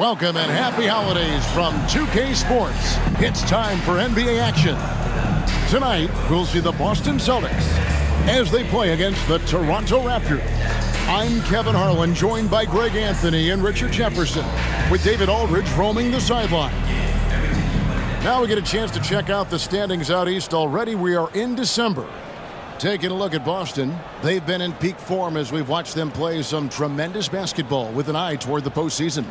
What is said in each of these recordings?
Welcome and happy holidays from 2K Sports. It's time for NBA action. Tonight, we'll see the Boston Celtics as they play against the Toronto Raptors. I'm Kevin Harlan, joined by Greg Anthony and Richard Jefferson, with David Aldridge roaming the sideline. Now we get a chance to check out the standings out east already. We are in December. Taking a look at Boston, they've been in peak form as we've watched them play some tremendous basketball with an eye toward the postseason.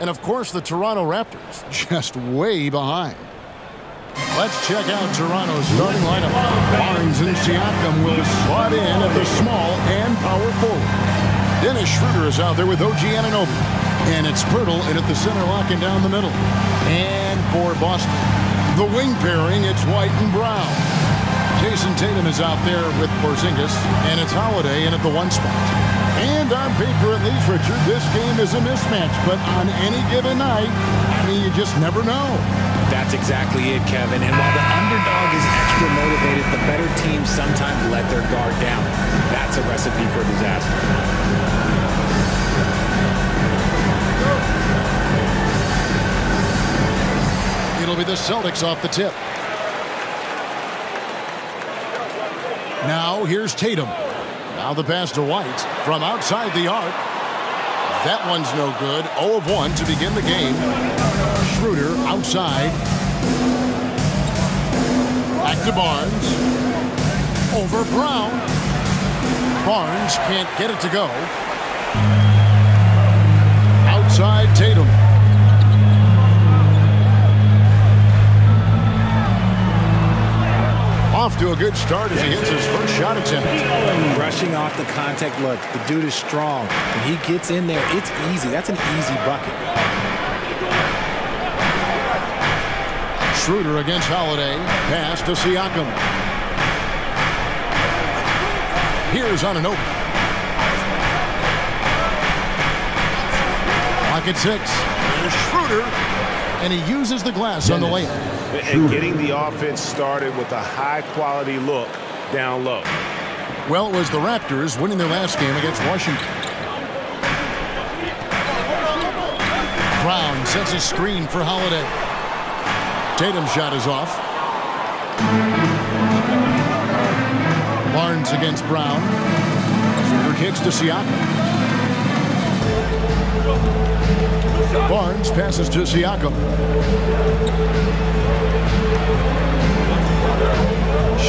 And of course, the Toronto Raptors just way behind. Let's check out Toronto's starting lineup. Barnes and Siakam will slot in at the small and power forward. Dennis Schroeder is out there with OG Anunoby. And it's Poeltl in at the center, locking down the middle. And for Boston, the wing pairing, it's White and Brown. Jayson Tatum is out there with Porzingis, and it's Holiday in at the one spot. And on paper, at least, Richard, this game is a mismatch. But on any given night, I mean, you just never know. That's exactly it, Kevin. And while the underdog is extra motivated, the better teams sometimes let their guard down. That's a recipe for disaster. It'll be the Celtics off the tip. Now here's Tatum. Now the pass to White from outside the arc. That one's no good. 0 of 1 to begin the game. Schroeder outside. Back to Barnes. Over Brown. Barnes can't get it to go. Outside Tatum. Off to a good start as he hits his first shot attempt. Rushing off the contact look. The dude is strong. When he gets in there, it's easy. That's an easy bucket. Schroeder against Holiday. Pass to Siakam. Here's Anunoby. Pocket six. There's Schroeder. And he uses the glass on the layup. And getting the offense started with a high-quality look down low. Well, it was the Raptors winning their last game against Washington. Brown sets a screen for Holiday. Tatum's shot is off. Barnes against Brown. Shooter kicks to Siakam. Barnes passes to Siakam.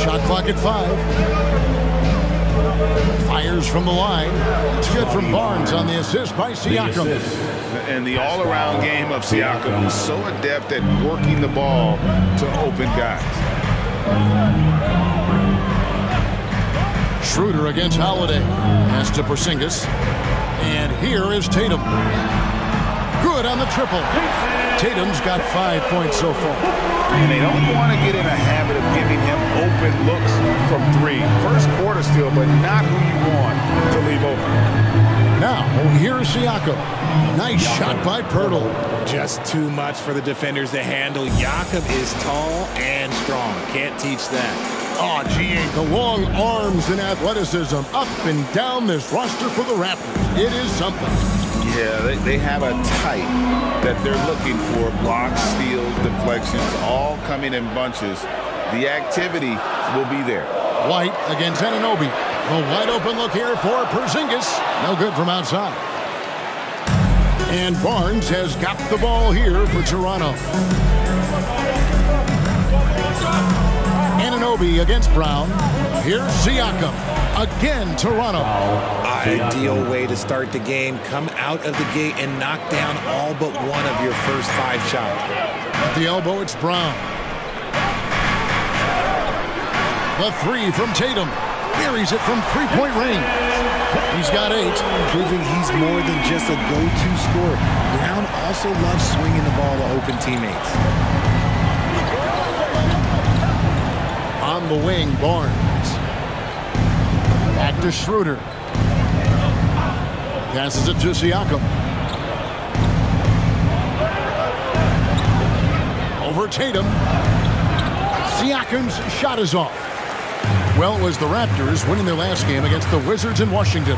Shot clock at five. Fires from the line. It's good from Barnes on the assist by Siakam. And the all-around game of Siakam is so adept at working the ball to open guys. Schroeder against Holiday. Pass to Porzingis. And here is Tatum. Good on the triple. Tatum's got five points so far. And they don't want to get in a habit of giving him open looks from three. First quarter still, but not who you want to leave open. Now, here's Siakam. Nice shot by Poeltl. Just too much for the defenders to handle. Jakob is tall and strong. Can't teach that. Oh, gee, the long arms and athleticism up and down this roster for the Raptors. It is something. Yeah, they, they have a type that they're looking for. Blocks, steals, deflections, all coming in bunches. The activity will be there. White against Anunoby. A wide open look here for Porzingis. No good from outside. And Barnes has got the ball here for Toronto. Anunoby against Brown. Here's Siakam. Again, Toronto. Ideal way to start the game. Come out of the gate and knock down all but one of your first five shots. At the elbow, it's Brown. The three from Tatum. Buries it from three-point range. He's got eight. Proving he's more than just a go-to scorer. Brown also loves swinging the ball to open teammates. On the wing, Barnes. Back to Schroeder. Passes it to Siakam. Over Tatum. Siakam's shot is off. Well, it was the Raptors winning their last game against the Wizards in Washington.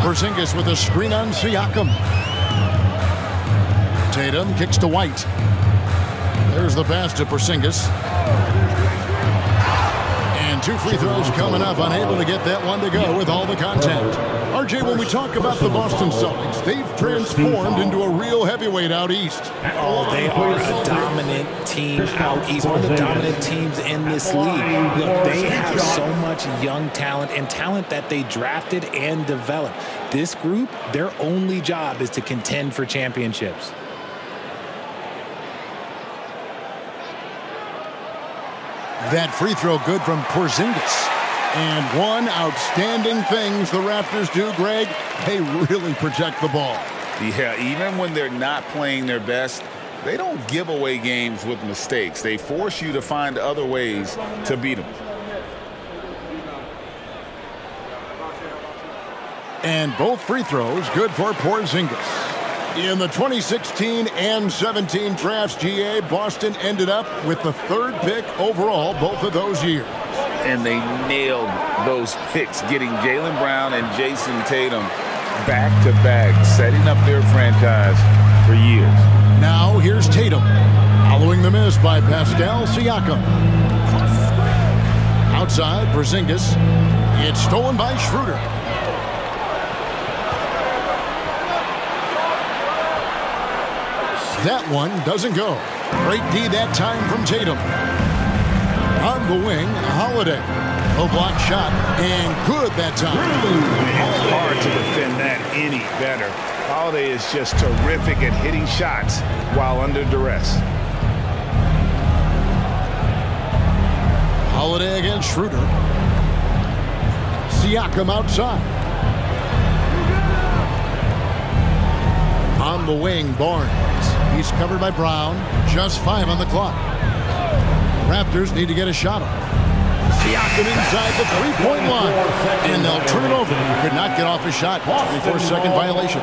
Porzingis with a screen on Siakam. Tatum kicks to White. There's the pass to Porzingis. Two free throws coming up, unable to get that one to go with all the contact. RJ, when we talk about the Boston Celtics, they've transformed into a real heavyweight out east. Oh, they are a dominant team out east, one of the dominant teams in this league. Look, they have so much young talent and talent that they drafted and developed. This group, their only job is to contend for championships. That free throw good from Porzingis. And one outstanding things the Raptors do, Greg, they really protect the ball. Yeah, even when they're not playing their best, they don't give away games with mistakes. They force you to find other ways to beat them. And both free throws good for Porzingis. In the 2016 and 17 drafts, GA, Boston ended up with the third pick overall both of those years. And they nailed those picks, getting Jaylen Brown and Jayson Tatum back to back, setting up their franchise for years. Now here's Tatum, following the miss by Pascal Siakam. Outside, Porzingis. It's stolen by Schroeder. That one doesn't go. Great D that time from Tatum. On the wing, Holiday. A block shot, and good that time. It's hard to defend that any better. Holiday is just terrific at hitting shots while under duress. Holiday against Schroeder. Siakam outside. On the wing, Barnes. He's covered by Brown. Just five on the clock. Raptors need to get a shot off. Siakam inside the three-point line. And they'll turn it over. Could not get off a shot. 24-second violation.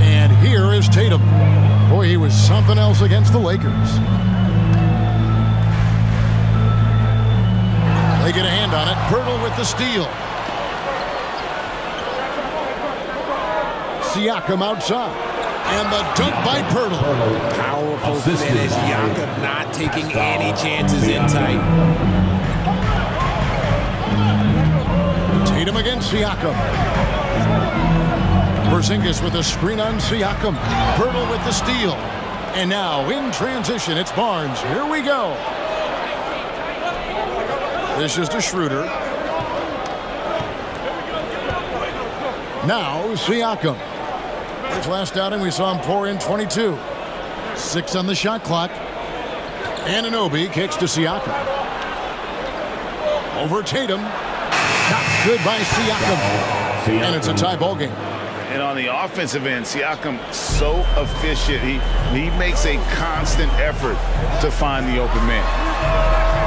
And here is Tatum. Boy, he was something else against the Lakers. The steal. Siakam outside. And the dunk by Poeltl. Powerful finish. Jakob not taking any chances in tight. Tatum against Siakam. Porzingis with a screen on Siakam. Poeltl with the steal. And now in transition, it's Barnes. Here we go. This is to Schroeder. Now Siakam. His last outing, we saw him pour in 22. Six on the shot clock. Anunoby kicks to Siakam. Over Tatum. Not good by Siakam. And it's a tie ball game. And on the offensive end, Siakam so efficient. He he makes a constant effort to find the open man.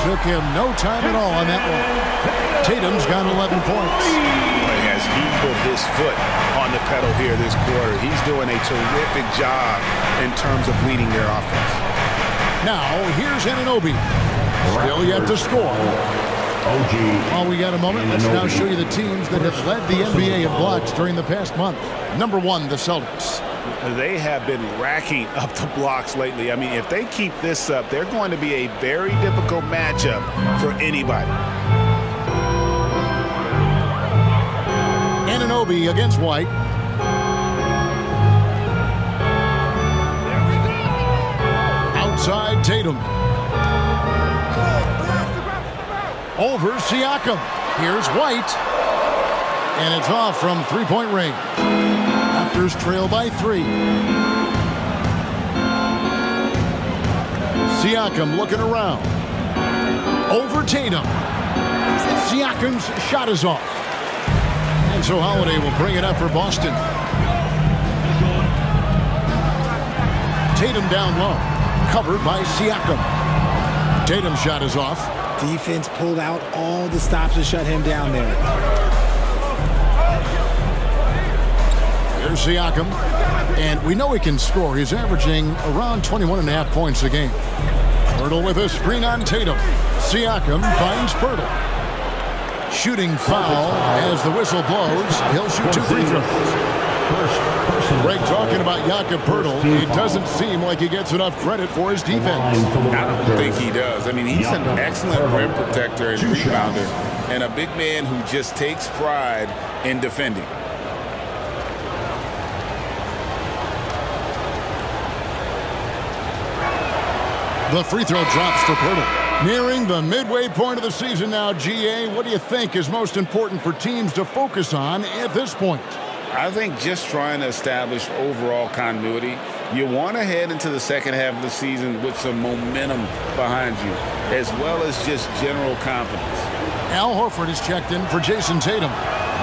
Took him no time at all on that one. Tatum's got 11 points. Boy, has he put his foot on the pedal here this quarter. He's doing a terrific job in terms of leading their offense. Now, here's Anunoby. Still yet to score. Oh, gee. While we got a moment, let's now show you the teams that have led the NBA in blocks during the past month. Number one, the Celtics. They have been racking up the blocks lately. I mean, if they keep this up, they're going to be a very difficult matchup for anybody. Anunoby against White. Outside Tatum. Over Siakam. Here's White. And it's off from three-point range. Raptors trail by three. Siakam looking around. Over Tatum. Siakam's shot is off. So Holiday will bring it up for Boston. Tatum down low. Covered by Siakam. Tatum's shot is off. Defense pulled out all the stops to shut him down there. Here's Siakam. And we know he can score. He's averaging around 21 and a half points a game. Poeltl with a screen on Tatum. Siakam finds Poeltl. Shooting foul as the whistle blows. He'll shoot two free throws. Greg talking about Jakob Poeltl. It doesn't seem like he gets enough credit for his defense. I don't think he does. I mean, he's an excellent rim protector and rebounder and a big man who just takes pride in defending. The free throw drops for Poeltl. Nearing the midway point of the season now, GA, what do you think is most important for teams to focus on at this point? I think just trying to establish overall continuity. You want to head into the second half of the season with some momentum behind you, as well as just general confidence. Al Horford is checked in for Jayson Tatum.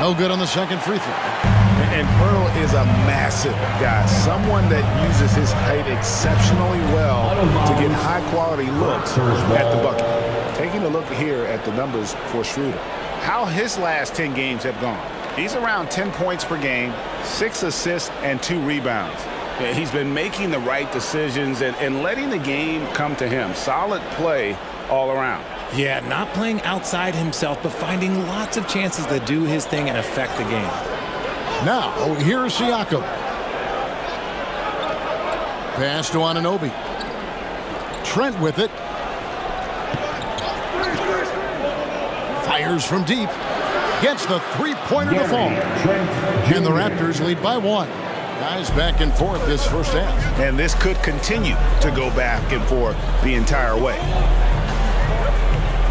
No good on the second free throw. And Poeltl is a massive guy, someone that uses his height exceptionally well to get high-quality looks at the bucket. Taking a look here at the numbers for Schroeder. How his last 10 games have gone. He's around 10 points per game, 6 assists, and 2 rebounds. Yeah, he's been making the right decisions and, and letting the game come to him. Solid play all around. Yeah, not playing outside himself, but finding lots of chances to do his thing and affect the game. Now, here's Siakam. Pass to Anunoby. Trent with it. Fires from deep. Gets the three-pointer to fall. And the Raptors lead by one. Guys back and forth this first half. And this could continue to go back and forth the entire way.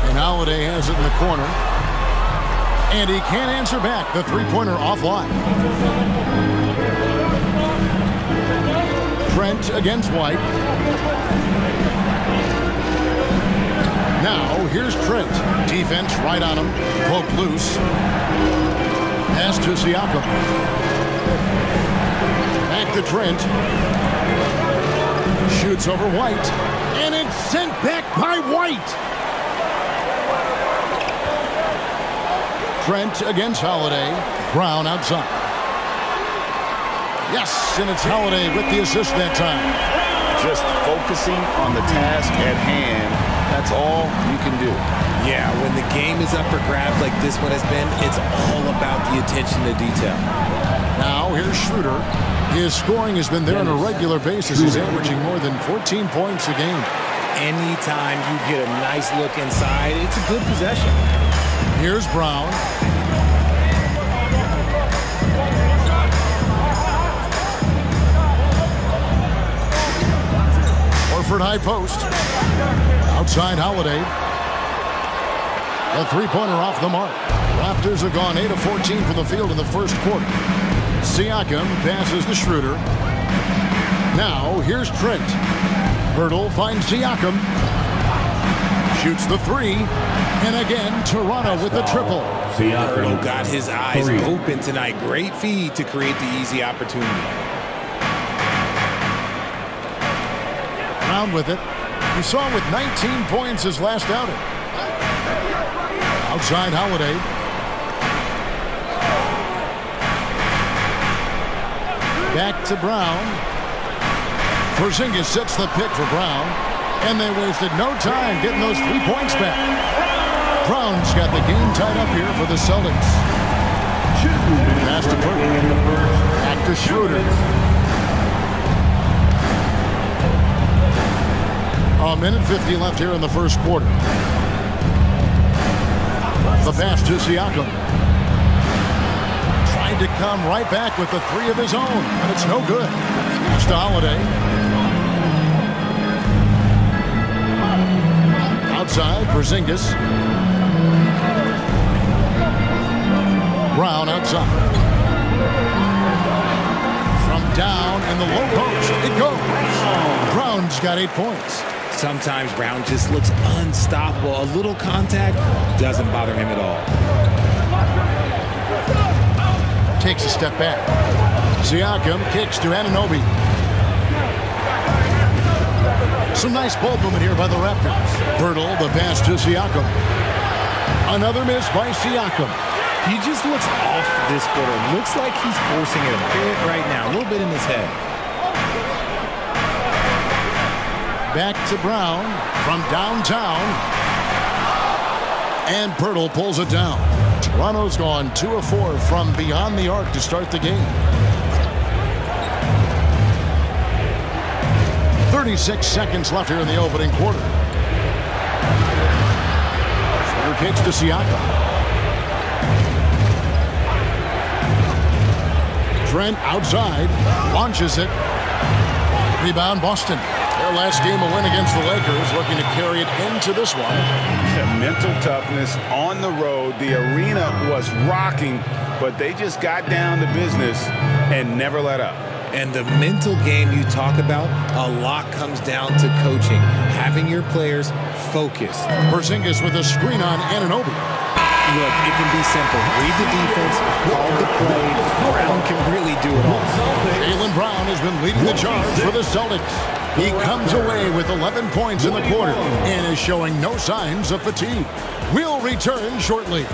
And Holiday has it in the corner. And he can't answer back. The three-pointer offline. Trent against White. Now, here's Trent. Defense right on him. Poke loose. Pass to Siakam. Back to Trent. Shoots over White. And it's sent back by White. Trent against Holiday. Brown outside. Yes, and it's Holiday with the assist that time. Just focusing on the task at hand. That's all you can do. Yeah, when the game is up for grabs like this one has been, it's all about the attention to detail. Now, here's Schroeder. His scoring has been there on a regular basis. He's averaging more than 14 points a game. Anytime you get a nice look inside, it's a good possession. Here's Brown. Horford high post. Outside Holiday. A three-pointer off the mark. Raptors have gone 8 of 14 from the field in the first quarter. Siakam passes to Schroeder. Now, here's Trent. Poeltl finds Siakam. Shoots the three. And again, Toronto with the triple. Poeltl got his eyes open tonight. Great feed to create the easy opportunity. With it. You saw with 19 points his last outing. Outside Holiday. Back to Brown. Porzingis sets the pick for Brown. And they wasted no time getting those three points back. Brown's got the game tied up here for the Celtics. Pass to. Back to Schroeder. A minute 50 left here in the first quarter. The pass to Siakam. Tried to come right back with the three of his own, and it's no good. Pass to Holiday. Outside, for Porzingis. Brown outside. From down in the low post, it goes. Brown's got eight points. Sometimes Brown just looks unstoppable. A little contact doesn't bother him at all. Takes a step back. Siakam kicks to Anunoby. Some nice ball movement here by the Raptors. Poeltl, the pass to Siakam. Another miss by Siakam. He just looks off this quarter. Looks like he's forcing it a bit right now. A little bit in his head. Back to Brown from downtown. And Poeltl pulls it down. Toronto's gone 2 of 4 from beyond the arc to start the game. 36 seconds left here in the opening quarter. Schroeder kicks to Siakam. Trent outside, launches it. Rebound Boston. Their last game a win against the Lakers, looking to carry it into this one. mental toughness on the road. The arena was rocking, but they just got down to business and never let up. And the mental game you talk about, a lot comes down to coaching, having your players focused. Porzingis with a screen on Anunoby. Look, it can be simple. Read the defense, call the play. Brown can really do it all. Jaylen Brown has been leading the charge for the Celtics. He comes away with 11 points in the quarter and is showing no signs of fatigue. We'll return shortly.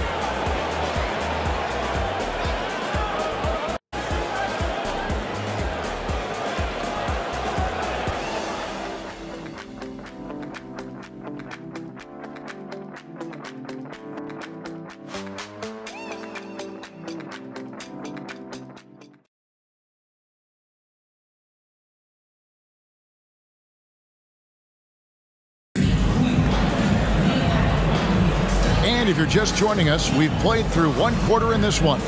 Just joining us, we've played through one quarter in this one.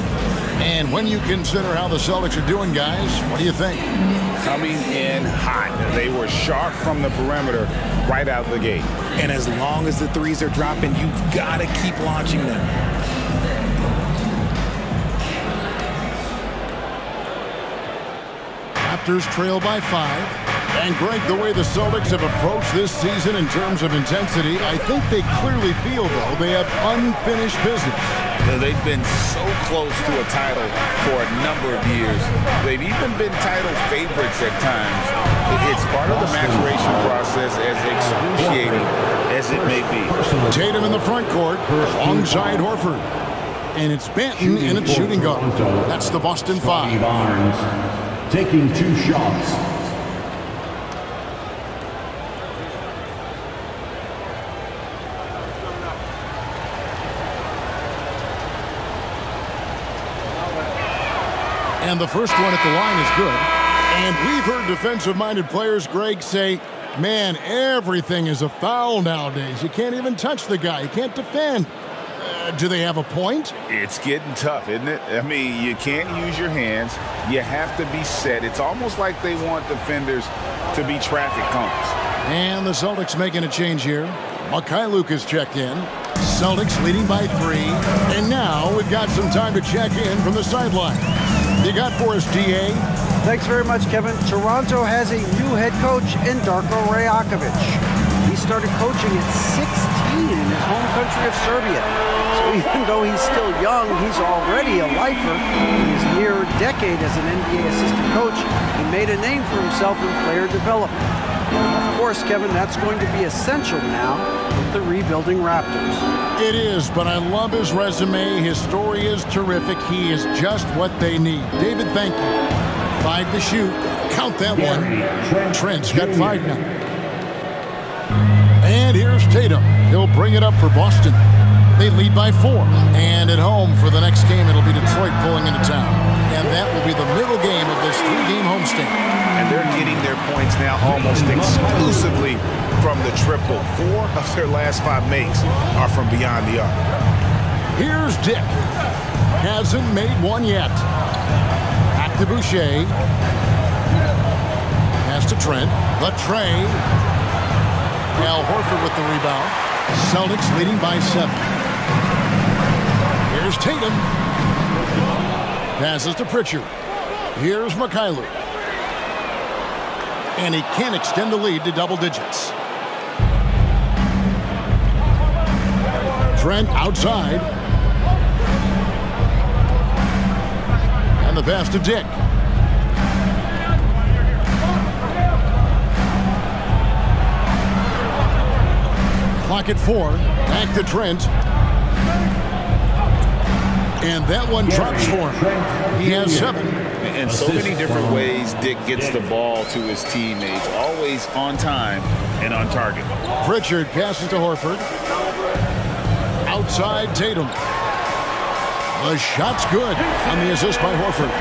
And when you consider how the Celtics are doing, guys, what do you think? Coming in hot. They were sharp from the perimeter right out of the gate. And as long as the threes are dropping, you've got to keep launching them. Raptors trail by five. And Greg, the way the Celtics have approached this season in terms of intensity, I think they clearly feel, though, they have unfinished business. They've been so close to a title for a number of years. They've even been title favorites at times. It's part of the maturation process, as excruciating as it may be. Tatum in the front court alongside Horford. And it's Banton in its shooting guard. That's the Boston Five. Barnes taking two shots. And the first one at the line is good. And we've heard defensive-minded players, Greg, say, man, everything is a foul nowadays. You can't even touch the guy. You can't defend. Uh, do they have a point? It's getting tough, isn't it? I mean, you can't use your hands. You have to be set. It's almost like they want defenders to be traffic cones. And the Celtics making a change here. Mykhailiuk Lucas checked in. Celtics leading by three. And now we've got some time to check in from the sideline. You got for us, DA? Thanks very much, Kevin. Toronto has a new head coach in Darko Rajakovic. He started coaching at 16 in his home country of Serbia. So even though he's still young, he's already a lifer. In his near decade as an NBA assistant coach, he made a name for himself in player development. Of course, Kevin, that's going to be essential now with the rebuilding Raptors. It is, but I love his resume. His story is terrific. He is just what they need. David, thank you. Five to shoot. Count that one. Trent's got five now. And here's Tatum. He'll bring it up for Boston. They lead by four. And at home for the next game, it'll be Detroit pulling into town. And that will be the middle game of this three-game homestand. And they're getting their points now almost exclusively from the triple. Four of their last five makes are from beyond the arc. Here's Dick. Hasn't made one yet. Back to Boucher. Pass to Trent. The tray. Al Horford with the rebound. Celtics leading by seven. Here's Tatum. Passes to Pritchard. Here's Mykhailiuk. And he can't extend the lead to double digits. Trent outside. And the pass to Dick. Clock at four. Back to Trent. And that one drops for him. He has seven. And so many different ways, Dick gets the ball to his teammates, always on time and on target. Pritchard passes to Horford. Outside Tatum. The shot's good on the assist by Horford.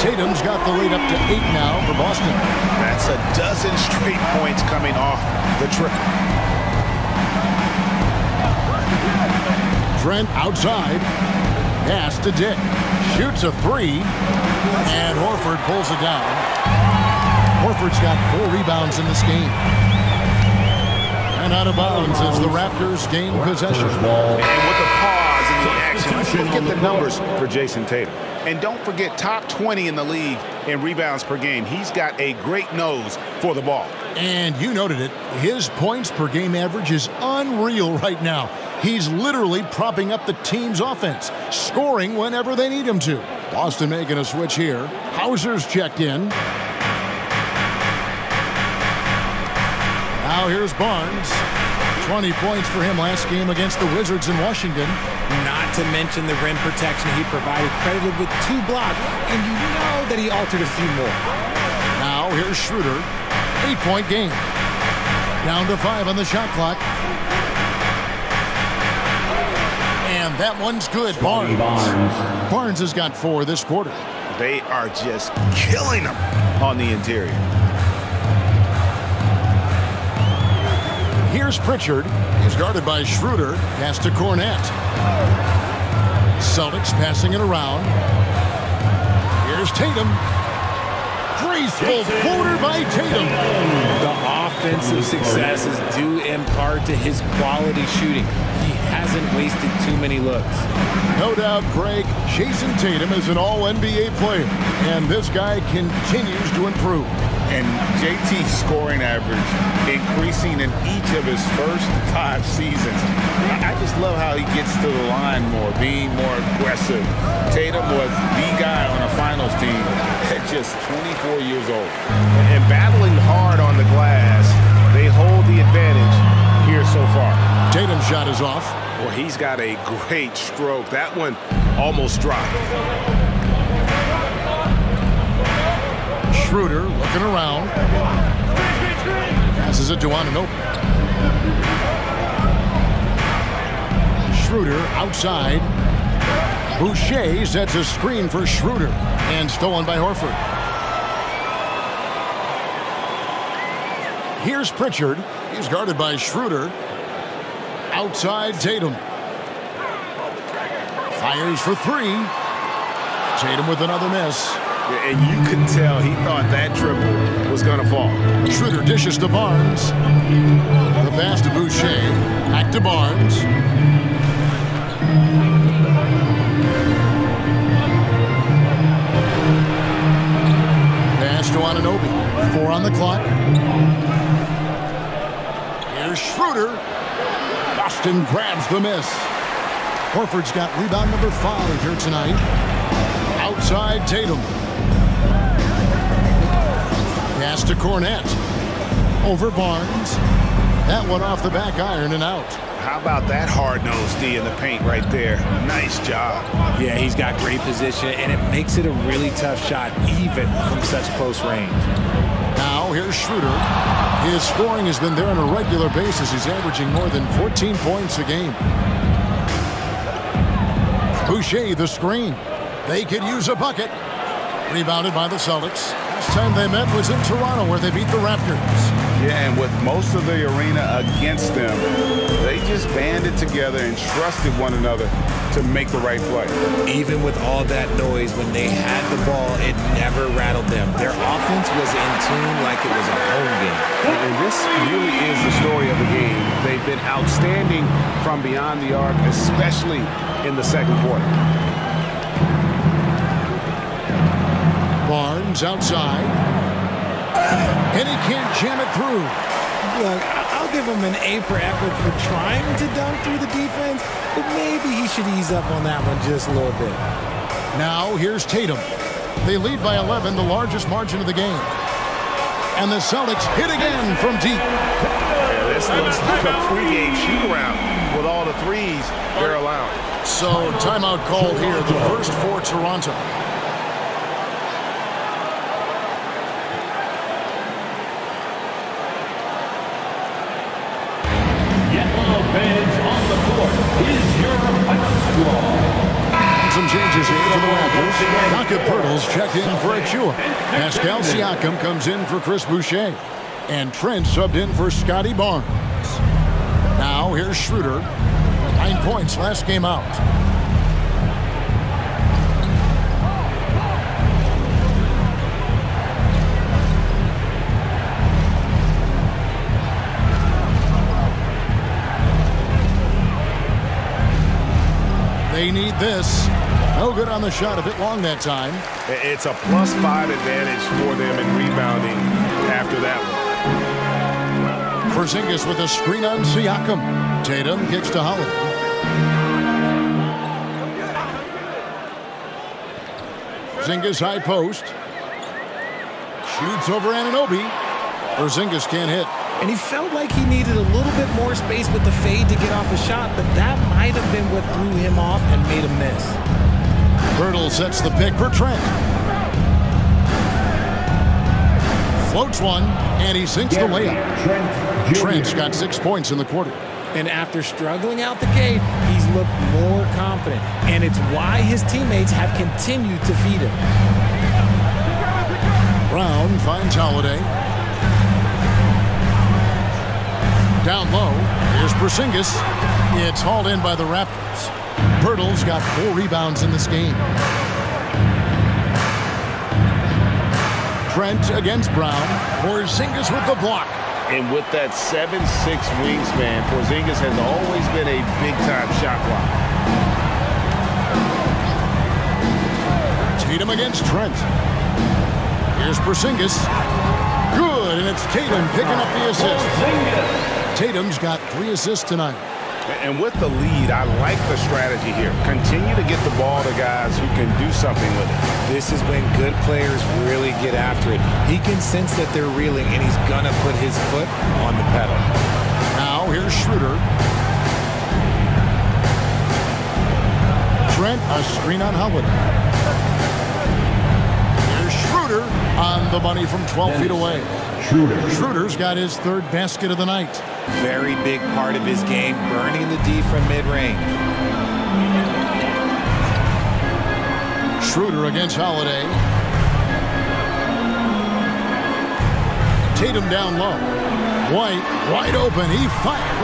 Tatum's got the lead up to eight now for Boston. That's a dozen straight points coming off the trip. Trent outside. Pass to Dick. Shoots a three. And Horford pulls it down. Horford's got four rebounds in this game. And out of bounds as the Raptors gain possession. And with a pause in the action, let's look at the numbers for Jayson Tatum. And don't forget, top 20 in the league in rebounds per game. He's got a great nose for the ball. And you noted it. His points per game average is unreal right now. He's literally propping up the team's offense, scoring whenever they need him to. Boston making a switch here. Hauser's checked in. Now here's Barnes. 20 points for him last game against the Wizards in Washington. Not to mention the rim protection he provided, credited with two blocks, and you know that he altered a few more. Now here's Schroeder. Eight-point game. Down to five on the shot clock. And that one's good. Barnes. Barnes has got four this quarter. They are just killing them on the interior. Here's Pritchard. He's guarded by Schroeder. Pass to Kornet. Celtics passing it around. Here's Tatum. Graceful floater by Tatum. The offensive success is due in part to his quality shooting. He hasn't wasted too many looks. No doubt, Greg, Jayson Tatum is an all-NBA player, and this guy continues to improve. And JT's scoring average increasing in each of his first five seasons. I just love how he gets to the line more, being more aggressive. Tatum was the guy on a finals team at just 24 years old. And battling hard on the glass, they hold the advantage here so far. Tatum's shot is off. Well, he's got a great stroke. That one almost dropped. Schroeder looking around. Passes it to Anunoby. Schroeder outside. Boucher sets a screen for Schroeder and stolen by Horford. Here's Pritchard. He's guarded by Schroeder. Outside Tatum. Fires for three. Tatum with another miss. And you could tell he thought that triple was going to fall. Schroeder dishes to Barnes. The pass to Boucher. Back to Barnes. Pass to Anunoby. Four on the clock. Here's Schroeder. Boston grabs the miss. Horford's got rebound number five here tonight. Outside Tatum. Pass to Kornet. Over Barnes. That one off the back iron and out. How about that hard-nosed D in the paint right there? Nice job. Yeah, he's got great position, and it makes it a really tough shot, even from such close range. Now, here's Schroeder. His scoring has been there on a regular basis. He's averaging more than 14 points a game. Boucher, the screen. They could use a bucket. Rebounded by the Celtics. Last time they met was in Toronto, where they beat the Raptors. Yeah, and with most of the arena against them, they just banded together and trusted one another to make the right play. Even with all that noise, when they had the ball, it never rattled them. Their offense was in tune like it was a home game. And this really is the story of the game. They've been outstanding from beyond the arc, especially in the second quarter. Barnes outside. And he can't jam it through. Look, I'll give him an A for effort for trying to dunk through the defense, but maybe he should ease up on that one just a little bit. Now here's Tatum. They lead by 11, the largest margin of the game. And the Celtics hit again from deep. Yeah, this looks like a pregame shoot-around with all the threes they're allowing. So timeout called here, the first for Toronto. Changes for the Raptors. Jakob Poeltl's checked in for Achiuwa. Pascal Siakam comes in for Chris Boucher. And Trent subbed in for Scottie Barnes. Now here's Schroeder. Nine points last game out. They need this. No good on the shot, a bit long that time. It's a plus five advantage for them in rebounding after that one. Porzingis with a screen on Siakam. Tatum kicks to Holiday. Porzingis high post. Shoots over Anunoby. Porzingis can't hit. And he felt like he needed a little bit more space with the fade to get off a shot, but that might have been what threw him off and made him miss. Poeltl sets the pick for Trent. Floats one, and he sinks the layup. Trent Trent's got six points in the quarter. And after struggling out the gate, he's looked more confident. And it's why his teammates have continued to feed him. Brown finds Holiday. Down low, here's Porzingis. It's hauled in by the Raptors. Poeltl's got four rebounds in this game. Trent against Brown. Porzingis with the block. And with that 7'6 wingspan, Porzingis has always been a big-time shot blocker. Tatum against Trent. Here's Porzingis. Good, and it's Tatum picking up the assist. Tatum's got three assists tonight. And with the lead, I like the strategy here. Continue to get the ball to guys who can do something with it. This is when good players really get after it. He can sense that they're reeling, and he's going to put his foot on the pedal. Now here's Schroeder. Trent, a screen on Holiday. Here's Schroeder on the money from 12 feet away. Schroeder. Schroeder's got his third basket of the night. Very big part of his game, burning the D from mid-range. Schroeder against Holiday. Tatum down low. White, wide open. He fired.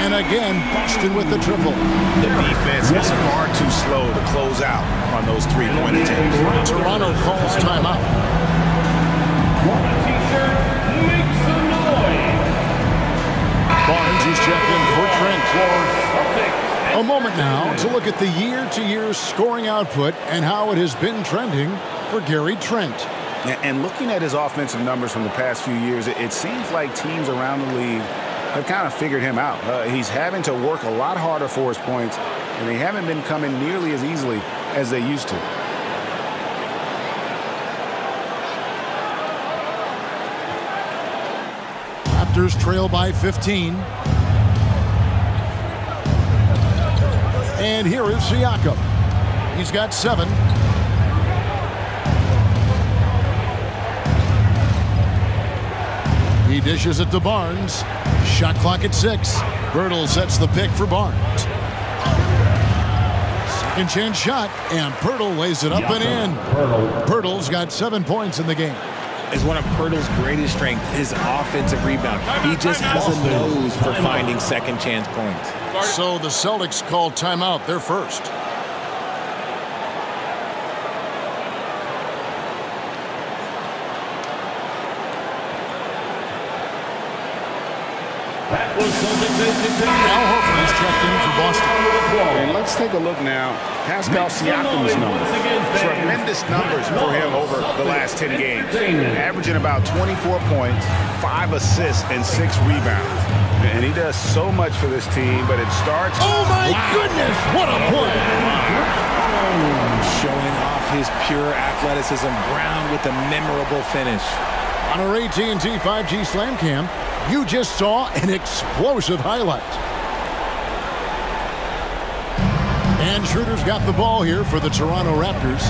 And again, Boston with the triple. The defense is far too slow to close out on those three-point attempts. Toronto calls timeout. Barnes is checked in for Trent. A moment now to look at the year-to-year scoring output and how it has been trending for Gary Trent. And looking at his offensive numbers from the past few years, it, it seems like teams around the league have kind of figured him out. Uh, he's having to work a lot harder for his points, and they haven't been coming nearly as easily as they used to. Trail by 15. And here is Siakam. He's got seven. He dishes it to Barnes. Shot clock at six. Poeltl sets the pick for Barnes. Second chance shot, and Poeltl lays it up and in. Poeltl. Poeltl's got seven points in the game. Is one of Poeltl's greatest strengths, his offensive rebound. He just has a nose for finding second chance points. So the Celtics call timeout. They're first. That was Celtics entertainment. Al Horford is checked in for Boston. And let's take a look now. Pascal Siakam's numbers. Tremendous numbers for him over the last 10 games. Averaging about 24 points, 5 assists, and 6 rebounds. And he does so much for this team, but it starts... Oh my goodness! What a play! Oh, showing off his pure athleticism, Brown with a memorable finish. On our AT&T 5G Slam Cam, you just saw an explosive highlight. And Schroeder's got the ball here for the Toronto Raptors.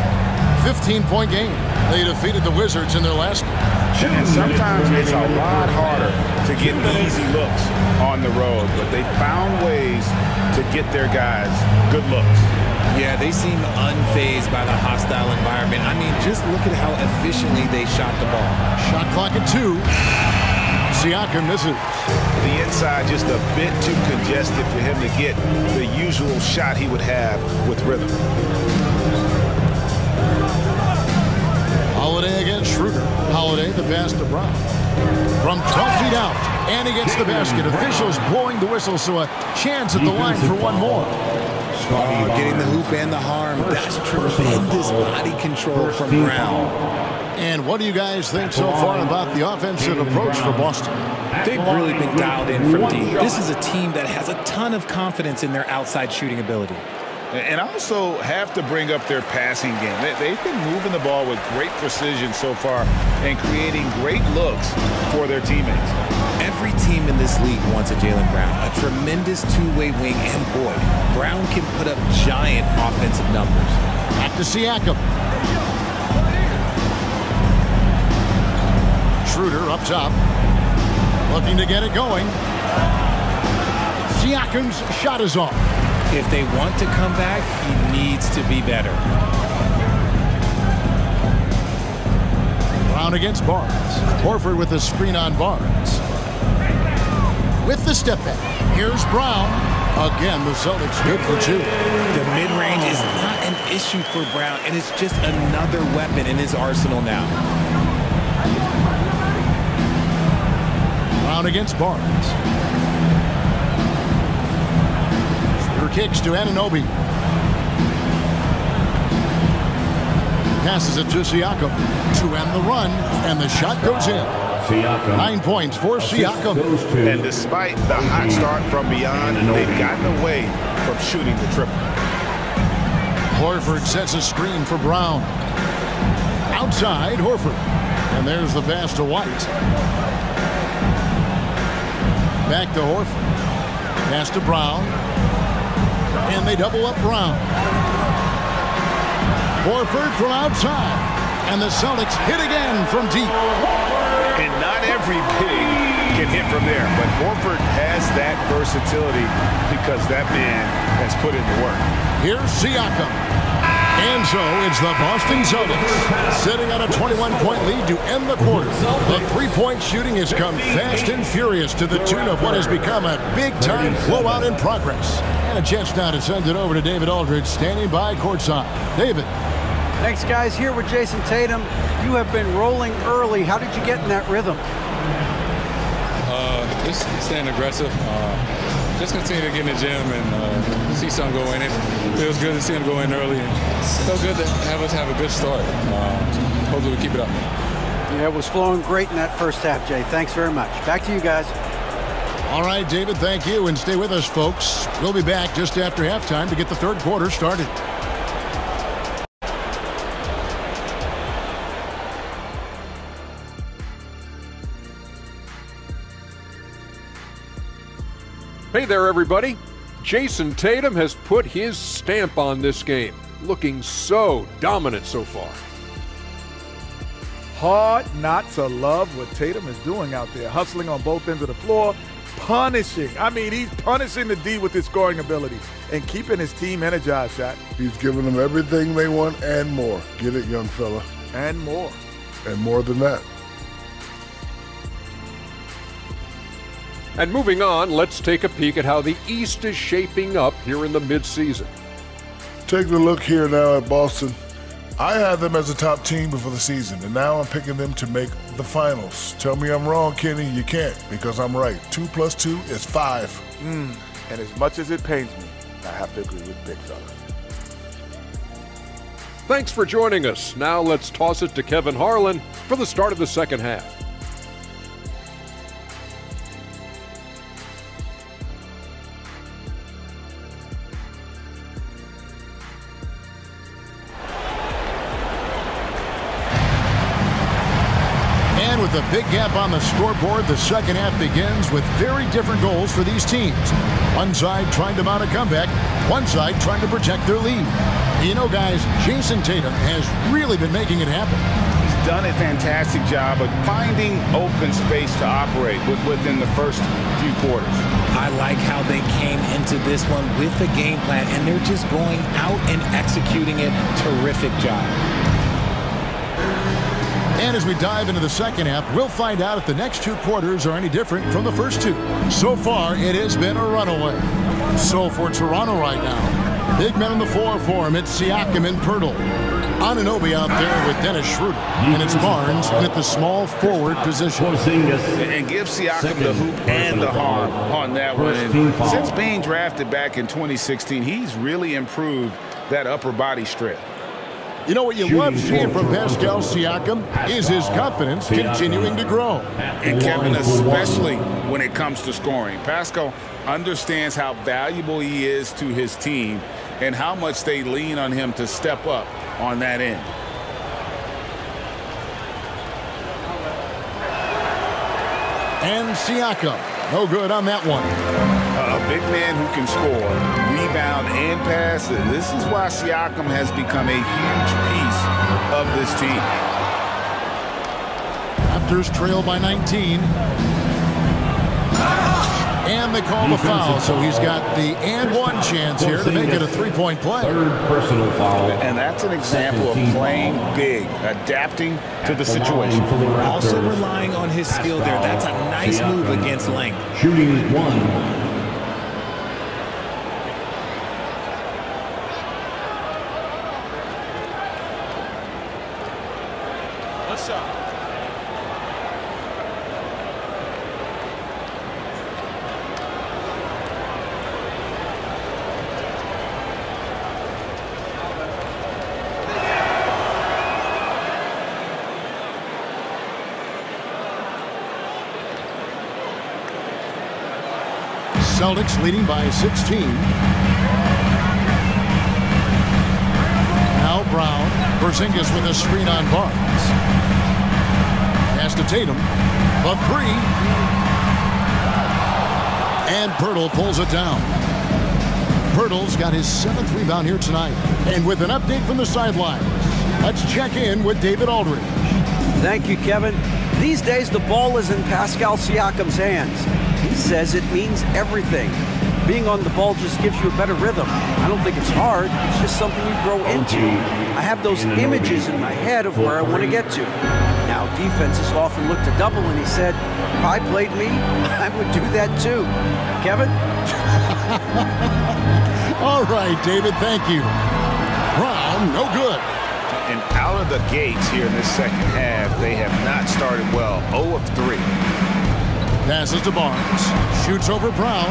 15-point game. They defeated the Wizards in their last game. And sometimes it's a lot harder to get easy looks on the road, but they found ways to get their guys good looks. Yeah, they seem unfazed by the hostile environment. I mean, just look at how efficiently they shot the ball. Shot clock at two. Siakam misses. The inside just a bit too congested for him to get the usual shot he would have with rhythm. Holiday against Schroeder. Holiday the pass to Brown. From 12 feet out. And he gets the basket. Officials blowing the whistle, so a chance at the line for one more. Oh, getting the hoop and the harm. That's tremendous body control from Brown. And what do you guys think so far about the offensive approach for Boston? They've really been dialed in from deep. This is a team that has a ton of confidence in their outside shooting ability. And I also have to bring up their passing game. They've been moving the ball with great precision so far and creating great looks for their teammates. Every team in this league wants a Jaylen Brown, a tremendous two-way wing, and boy, Brown can put up giant offensive numbers. Back to Siakam. Schroeder up top. Looking to get it going. Siakam's shot is off. If they want to come back, he needs to be better. Brown against Barnes. Horford with the screen on Barnes. With the step back. Here's Brown. Again, the Celtics good for two. The mid-range is not an issue for Brown, and it's just another weapon in his arsenal now. Brown against Barnes. Schroeder kicks to Anunoby. Passes it to Siakam to end the run, and the shot goes in. Siakam. Nine points for Siakam. Goes And despite the hot start from beyond, they've gotten away from shooting the triple. Horford sets a screen for Brown. Outside, Horford. And there's the pass to White. Back to Horford. Pass to Brown. And they double up Brown. Horford from outside. And the Celtics hit again from deep. And not every big can hit from there, but Horford has that versatility because that man has put in the work. Here's Siakam. And so it's the Boston Celtics sitting on a 21-point lead to end the quarter. The three-point shooting has come fast and furious to the tune of what has become a big-time blowout in progress. And a chance now to send it over to David Aldridge standing by courtside. David. Thanks, guys. Here with Jayson Tatum. You have been rolling early. How did you get in that rhythm? Uh, just staying aggressive. Uh, just continue to get in the gym and uh, see some go in. It feels good to see them go in early. And so good to have us have a good start. Uh, hopefully we keep it up. Yeah, it was flowing great in that first half, Jay. Thanks very much. Back to you guys. All right, David, thank you. And stay with us, folks. We'll be back just after halftime to get the third quarter started. There, everybody. Jayson Tatum has put his stamp on this game, looking so dominant so far. Hard not to love what Tatum is doing out there, hustling on both ends of the floor, punishing. I mean, he's punishing the D with his scoring ability and keeping his team energized, Shaq, He's giving them everything they want and more. Get it, young fella. and more. And more than that. And moving on, let's take a peek at how the East is shaping up here in the midseason. Take a look here now at Boston. I had them as a top team before the season, and now I'm picking them to make the finals. Tell me I'm wrong, Kenny. You can't, because I'm right. Two plus two is five. Mm. And as much as it pains me, I have to agree with Big Fella. Thanks for joining us. Now let's toss it to Kevin Harlan for the start of the second half. Gap on the scoreboard, the second half begins with very different goals for these teams. One side trying to mount a comeback, one side trying to protect their lead. You know, guys, Jayson Tatum has really been making it happen. He's done a fantastic job of finding open space to operate within the first few quarters. I like how they came into this one with a game plan, and they're just going out and executing it. Terrific job. And as we dive into the second half, we'll find out if the next two quarters are any different from the first two. So far, it has been a runaway. So for Toronto right now, big men on the floor for him. It's Siakam and Poeltl. Anunoby out there with Dennis Schroeder. And it's Barnes at the small forward position. And give Siakam the hoop and the harm on that one. And since being drafted back in 2016, he's really improved that upper body strength. You know what you love seeing from Pascal Siakam is his confidence continuing to grow. And Kevin, especially when it comes to scoring. Pascal understands how valuable he is to his team and how much they lean on him to step up on that end. And Siakam, no good on that one. A big man who can score, rebound, and pass. This is why Siakam has become a huge piece of this team. Raptors trail by 19. And they call the foul, so he's got the and one chance here to make it a three-point play. Third personal foul. And that's an example of playing big, adapting to the situation. Also relying on his skill there. That's a nice move against length. Shooting one. What's up? Celtics leading by 16. Now Brown. Porzingis with a screen on Barnes. Pass to Tatum. The three. And Poeltl pulls it down. Poeltl's got his seventh rebound here tonight. And with an update from the sidelines, let's check in with David Aldridge. Thank you, Kevin. These days, the ball is in Pascal Siakam's hands. He says it means everything. Being on the ball just gives you a better rhythm. I don't think it's hard. It's just something you grow into. I have those images in my head of where I want to get to. Now, defenses often look to double, and he said, if I played me, I would do that too. Kevin? All right, David, thank you. Brown, no good. And out of the gates here in this second half, they have not started well. 0 of 3. Passes to Barnes. Shoots over Brown.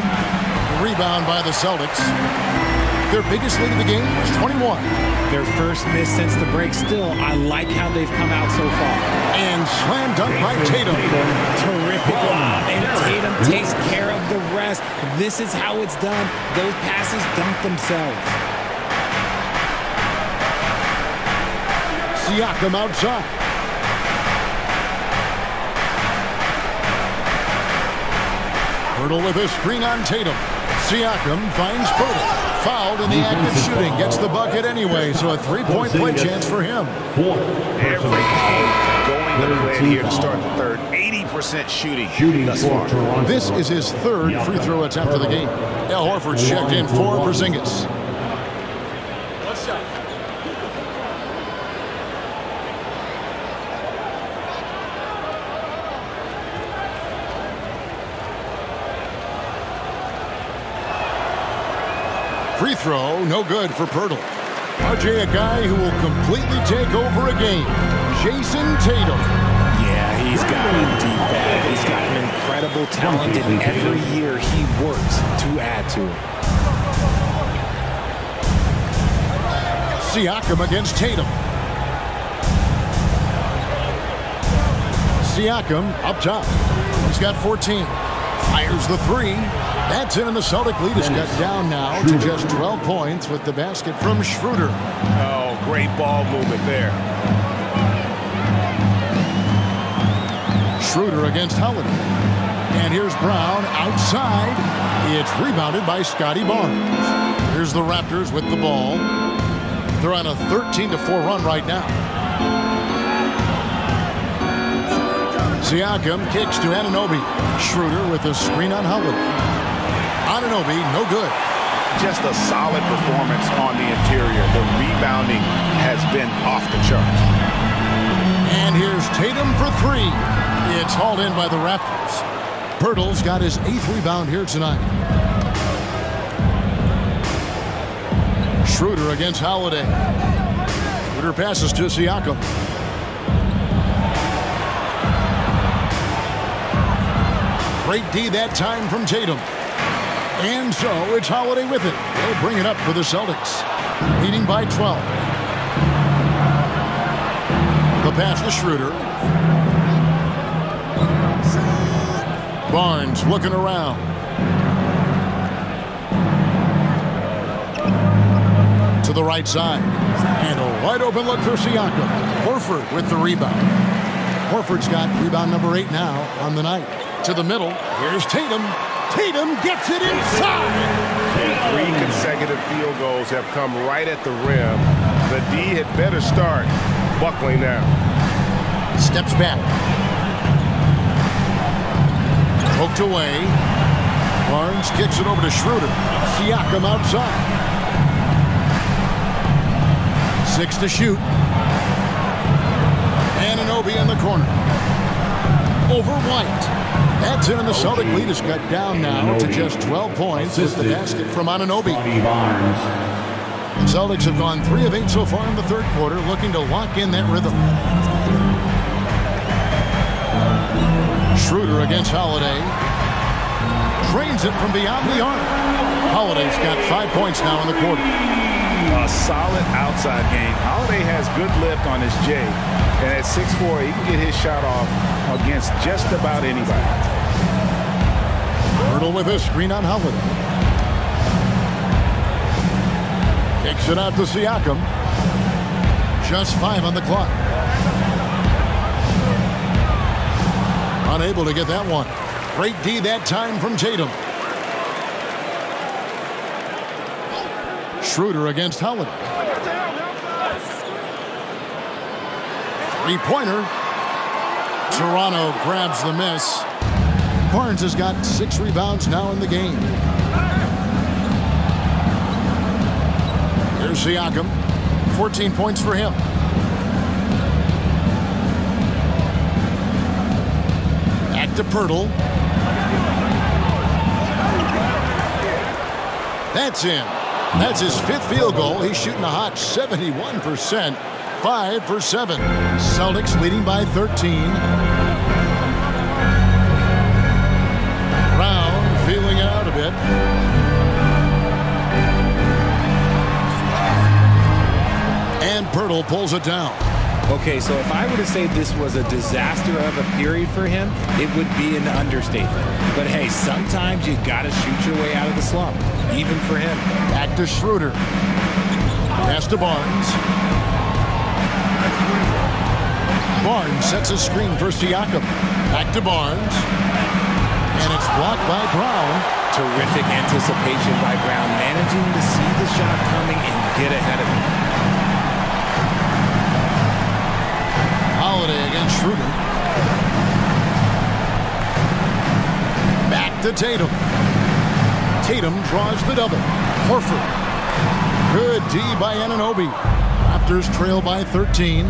Rebound by the Celtics. Their biggest lead of the game was 21. Their first miss since the break. Still, I like how they've come out so far. And slam dunk by Tatum. Terrific lob. And Tatum takes care of the rest. This is how it's done. Those passes dunk themselves. Siakam outside. Poeltl with a screen on Tatum. Siakam finds Poeltl. Fouled in the act of shooting. Gets the bucket anyway, so a three-point play chance for him. Every going the plan here to start the third. 80% shooting, Shooting thus far. This is his third free throw attempt of the game. Al Horford checked in for Porzingis. Free throw, no good for Poeltl. RJ, a guy who will completely take over a game. Jayson Tatum. Yeah, he's got a deep bag. He's got an incredible talent, and every year he works to add to it. Siakam against Tatum. Siakam up top. He's got 14. Fires the three. That's in, and the Celtic lead is cut down now to just 12 points with the basket from Schroeder. Oh, great ball movement there. Schroeder against Holiday. And here's Brown outside. It's rebounded by Scottie Barnes. Here's the Raptors with the ball. They're on a 13 to 4 run right now. Siakam kicks to Anunoby. Schroeder with a screen on Holiday. Anunoby, no good. Just a solid performance on the interior. The rebounding has been off the charts. And here's Tatum for three. It's hauled in by the Raptors. Poeltl's got his eighth rebound here tonight. Schroeder against Holiday. Schroeder passes to Siakam. Great D that time from Tatum. And so it's Holiday with it. They'll bring it up for the Celtics. Leading by 12. The pass to Schroeder. Barnes looking around. To the right side. And a wide open look for Siakam. Horford with the rebound. Horford's got rebound number eight now on the night. To the middle. Here's Tatum. Tatum gets it inside. Three consecutive field goals have come right at the rim. The D had better start buckling now. Steps back. Poked away. Barnes kicks it over to Schroeder. Siakam outside. Six to shoot. Anunoby in the corner. Over White. That's in, and the Celtic lead is cut down now to just 12 points with the basket from Anunoby. The Celtics have gone 3 of 8 so far in the third quarter, looking to lock in that rhythm. Schroeder against Holiday. Drains it from beyond the arc. Holiday's got five points now in the quarter. A solid outside game. Holiday has good lift on his J. And at 6'4", he can get his shot off against just about anybody. Poeltl with a screen on Holiday. Kicks it out to Siakam. Just five on the clock. Unable to get that one. Great D that time from Tatum. Schroeder against Holiday. Three-pointer. Toronto grabs the miss. Barnes has got six rebounds now in the game. Here's Siakam. 14 points for him. Back to Poeltl. That's in. That's his fifth field goal. He's shooting a hot 71%. Five for seven. Celtics leading by 13. Brown feeling out a bit. And Poeltl pulls it down. Okay, so if I were to say this was a disaster of a period for him, it would be an understatement. But hey, sometimes you got to shoot your way out of the slump, even for him. Back to Schroeder. Pass to Barnes. Barnes sets a screen for Siakam. Back to Barnes. And it's blocked by Brown. Terrific anticipation by Brown, managing to see the shot coming and get ahead of it. Holiday against Schroeder. Back to Tatum. Tatum draws the double. Horford. Good D by Anunoby. Raptors trail by 13.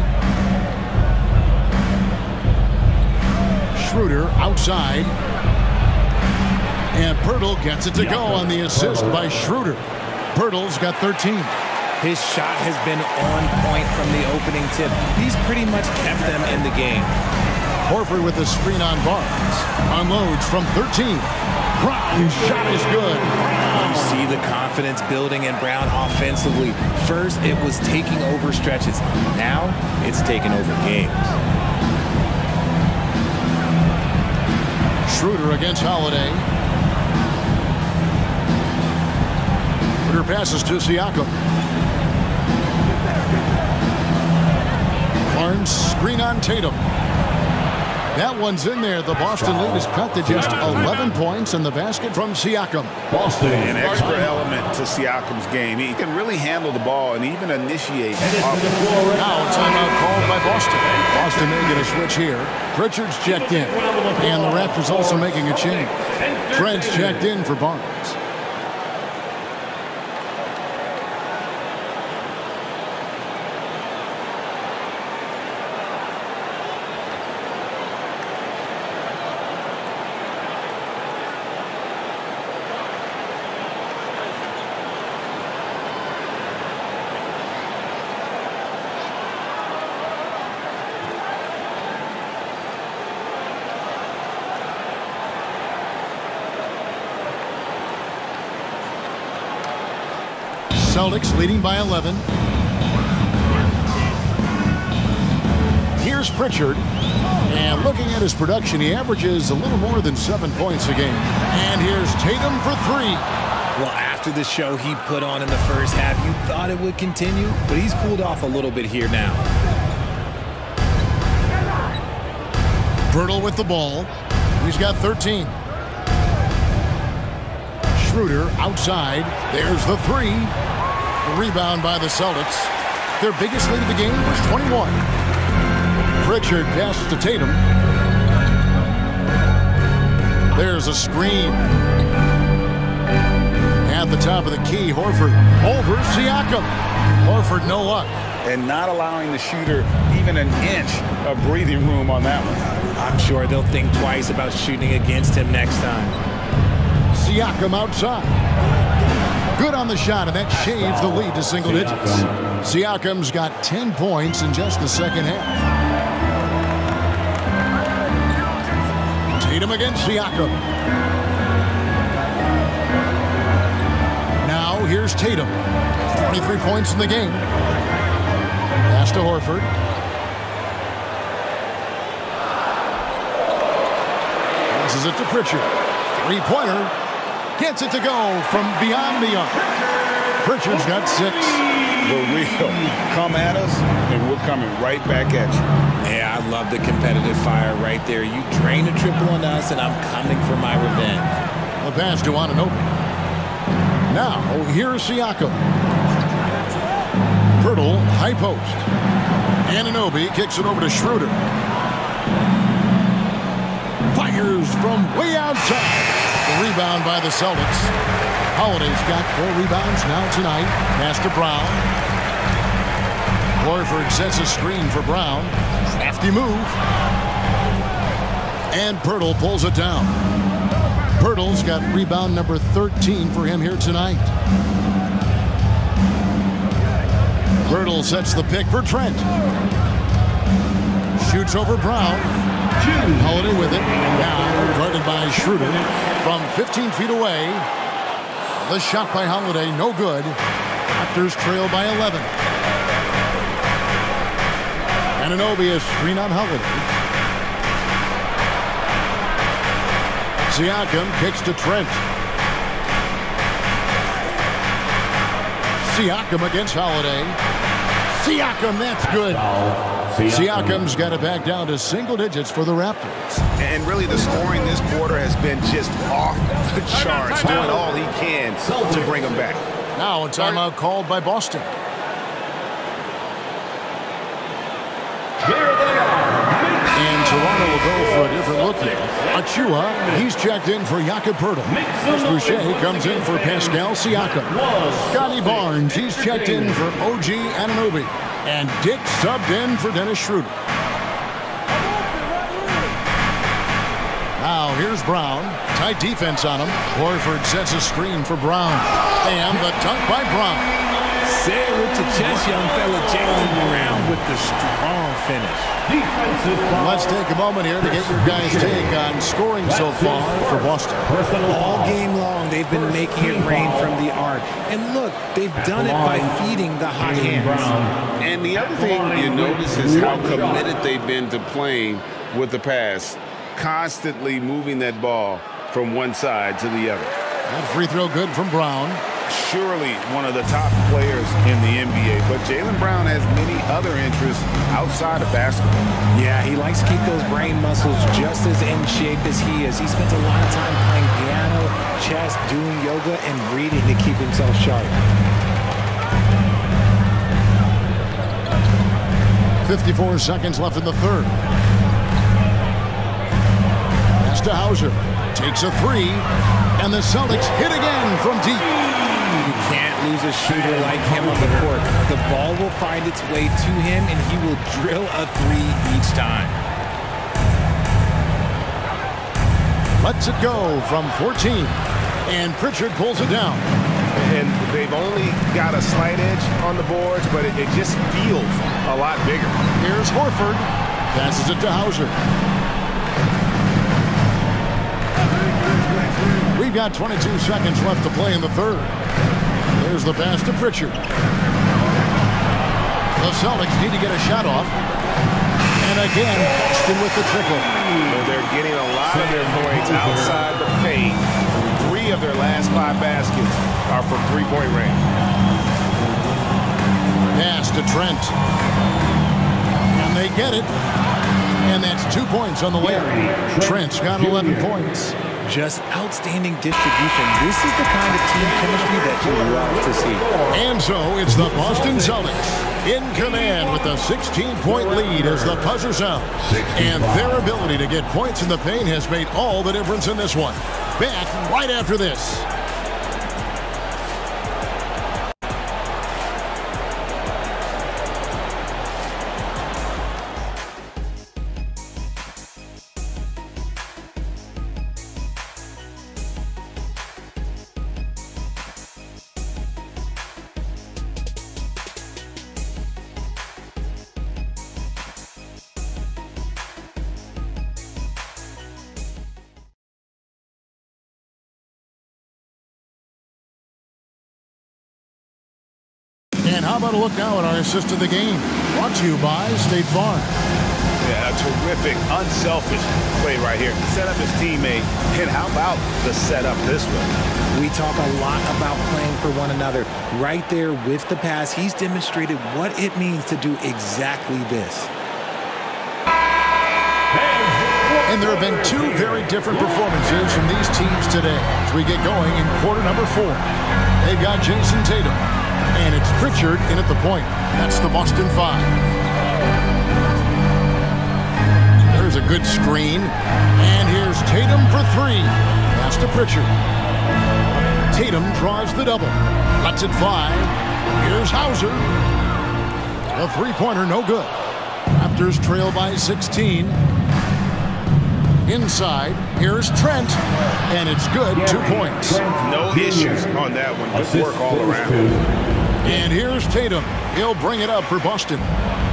Schroeder outside. And Poeltl gets it to go on the assist by Schroeder. Poeltl's got 13. His shot has been on point from the opening tip. He's pretty much kept them in the game. Horford with the screen on Barnes. Unloads from 13. Brown's shot is good. You see the confidence building in Brown offensively. First, it was taking over stretches. Now, it's taking over games. Schroeder against Holiday. Schroeder passes to Siakam. Barnes screen on Tatum. That one's in there. The Boston lead is cut to just 11 points in the basket from Siakam. Boston. An extra element to Siakam's game. He can really handle the ball and even initiate. Now a timeout called by Boston. Boston may get a switch here. Pritchard's checked in. And the Raptors also making a change. Trent's checked in for Barnes. Celtics leading by 11. Here's Pritchard. And looking at his production, he averages a little more than seven points a game. And here's Tatum for three. Well, after the show he put on in the first half, you thought it would continue, but he's cooled off a little bit here now. Poeltl with the ball. He's got 13. Schroeder outside. There's the three. The rebound by the Celtics. Their biggest lead of the game was 21. Pritchard passes to Tatum. There's a screen. At the top of the key, Horford over Siakam. Horford no luck. And not allowing the shooter even an inch of breathing room on that one. I'm sure they'll think twice about shooting against him next time. Siakam outside. Good on the shot, and that shaves the lead to single digits. Siakam's got 10 points in just the second half. Tatum against Siakam. Now here's Tatum. 23 points in the game. Pass to Horford. Passes it to Pritchard. Three-pointer. Gets it to go from beyond the arc. Pritchard's got six. The real come at us, and we're coming right back at you. Yeah, I love the competitive fire right there. You drain a triple on us, and I'm coming for my revenge. A pass to Anunoby. Now, here's Siakam. Poeltl, high post. Anunoby kicks it over to Schroeder. Fires from way outside. Rebound by the Celtics. Holiday's got four rebounds now tonight. Pass to Brown. Horford sets a screen for Brown. Crafty move. And Poeltl pulls it down. Poeltl's got rebound number 13 for him here tonight. Poeltl sets the pick for Trent. Shoots over Brown. Holiday with it. Now guarded by Schroeder from 15 feet away. The shot by Holiday, no good. Raptors trail by 11. Anunoby is screen on Holiday. Siakam kicks to Trent. Siakam against Holiday. Siakam, that's good. Siakam's got it back down to single digits for the Raptors. And really the scoring this quarter has been just off the charts, doing all he can to bring them back. Now a timeout called by Boston. Here it is. And Toronto will go for a different look here. Achiuwa, he's checked in for Jakob Poeltl. Boucher comes in for Pascal Siakam. Scottie Barnes, he's checked in for OG Anunoby. And Dick subbed in for Dennis Schroeder. Now here's Brown. Tight defense on him. Horford sets a screen for Brown. And the dunk by Brown. Say it with your chest, young fella. Jaylen Brown with the strong finish. Let's take a moment here to get your guys' take on scoring so far for Boston. All game long, they've been making it rain from the arc. And look, they've done it by feeding the hot hands. And the other thing you notice is how committed they've been to playing with the pass, constantly moving that ball from one side to the other. That free throw good from Brown. Surely one of the top players in the NBA, but Jaylen Brown has many other interests outside of basketball. Yeah, he likes to keep those brain muscles just as in shape as he is. He spends a lot of time playing piano, chess, doing yoga, and reading to keep himself sharp. 54 seconds left in the third. Pass to Hauser. Takes a three. And the Celtics hit again from deep. You can't lose a shooter like him on the court. The ball will find its way to him, and he will drill a three each time. Lets it go from 14. And Pritchard pulls it down. And they've only got a slight edge on the boards, but it, it just feels a lot bigger. Here's Horford. Passes it to Hauser. We've got 22 seconds left to play in the third. There's the pass to Pritchard. The Celtics need to get a shot off. And again, Boston with the triple. Well, they're getting a lot of their points outside the paint. Three of their last five baskets are from three-point range. Pass to Trent. And they get it. And that's two points on the way. Trent's got 11 points. Just outstanding distribution. This is the kind of team chemistry that you love to see. And so it's the Boston Celtics in command with a 16-point lead as the buzzer sounds. And their ability to get points in the paint has made all the difference in this one. Back right after this. And how about a look now at our assist of the game? Brought to you by State Farm. Yeah, a terrific, unselfish play right here. Set up his teammate, and how about the setup this one? We talk a lot about playing for one another. Right there with the pass, he's demonstrated what it means to do exactly this. And there have been two very different performances from these teams today as we get going in quarter number four. They've got Jayson Tatum, and it's Pritchard in at the point. That's the Boston Five. There's a good screen. And here's Tatum for three. Pass to Pritchard. Tatum draws the double. Lets it fly. Here's Hauser. A three-pointer, no good. Raptors trail by 16. Inside, here's Trent, and it's good, two points. No issues on that one. Good work all around. And here's Tatum. He'll bring it up for Boston.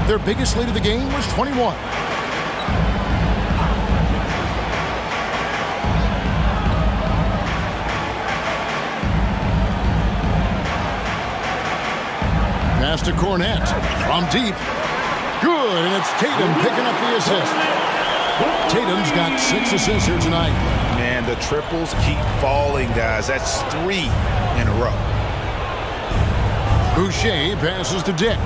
Their biggest lead of the game was 21. Pass to Kornet from deep. Good, and it's Tatum picking up the assist. Tatum's got six assists here tonight. Man, the triples keep falling, guys. That's three in a row. Boucher passes to Dick.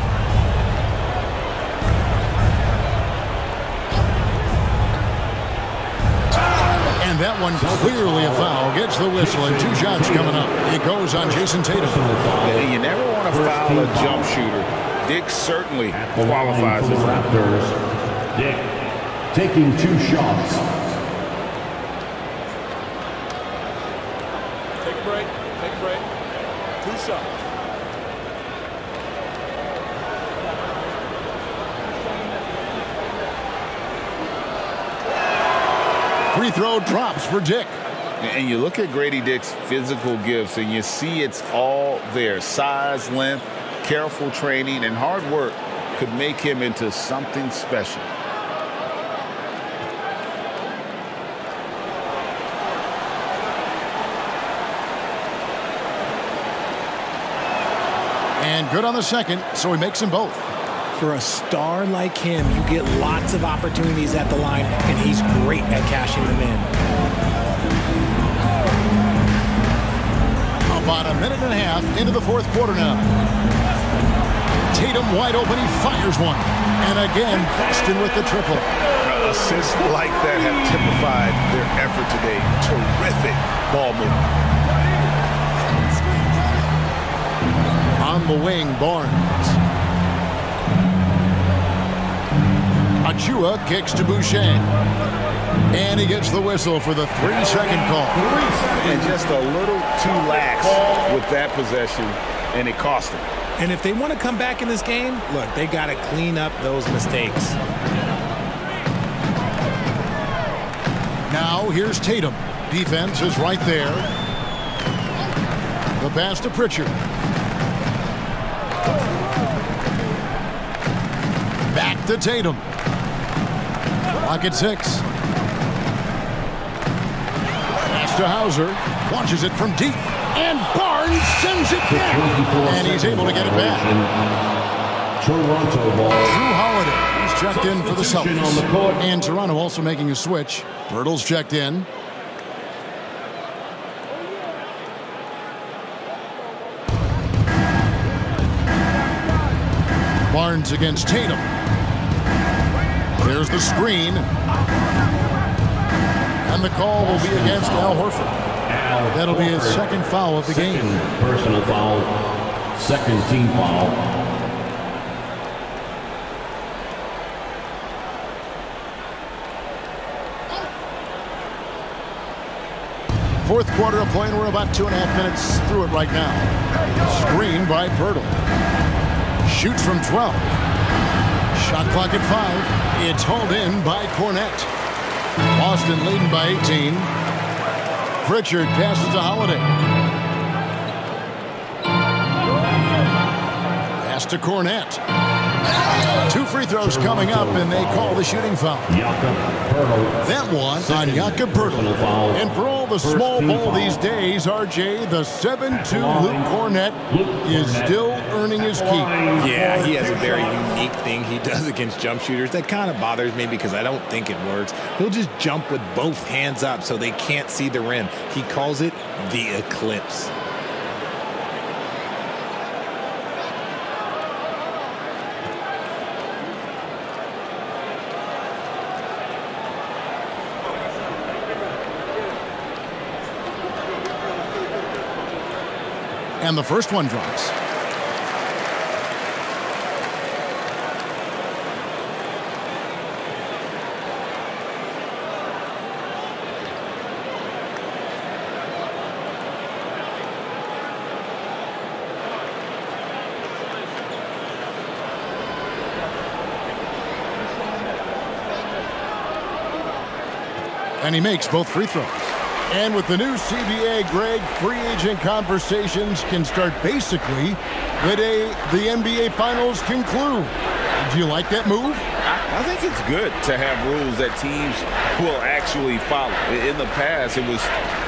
And that one clearly a foul. Gets the whistle and two shots coming up. It goes on Jayson Tatum. And you never want to foul a jump shooter. Dick certainly qualifies as that. Raptors, Dick taking two shots. Take a break. Take a break. Two shots. Free throw drops for Dick. And you look at Gradey Dick's physical gifts and you see it's all there. Size, length, careful training, and hard work could make him into something special. Good on the second, so he makes them both. For a star like him, you get lots of opportunities at the line, and he's great at cashing them in. About a minute and a half into the fourth quarter now. Tatum wide open. He fires one. And again, Boston with the triple. Assists like that have typified their effort today. Terrific ball movement. The wing, Barnes. Achiuwa kicks to Boucher. And he gets the whistle for the three-second call. And just a little too lax with that possession, and it cost them. And if they want to come back in this game, look, they got to clean up those mistakes. Now here's Tatum. Defense is right there. The pass to Pritchard. To Tatum. Clock at six. Pass to Hauser. Launches it from deep. And Barnes sends it back. And he's able to get it back. Toronto ball. Jrue Holiday. He's checked in for the Substitution on the Celtics. court. And Toronto also making a switch. Poeltl's checked in. Barnes against Tatum. There's the screen. And the call will be against Al Horford. Al That'll be his second foul of the game. Personal foul. Second team foul. Fourth quarter of play, and we're about two and a half minutes through it right now. Screen by Poeltl. Shoots from 12. Shot clock at five. It's hauled in by Kornet. Boston leading by 18. Pritchard passes to Holiday. Pass to Kornet. Two free throws coming up, and they call the shooting foul. That one on Jakob Poeltl. And for all the First small ball foul. these days, RJ, the 7-2 Luke Kornet is still earning his keep. Yeah, he has a very unique thing he does against jump shooters that kind of bothers me because I don't think it works. He'll just jump with both hands up so they can't see the rim. He calls it the eclipse. And the first one drops. And he makes both free throws. And with the new CBA, Greg, free agent conversations can start basically the day the NBA Finals conclude. Do you like that move? I think it's good to have rules that teams will actually follow. In the past, it was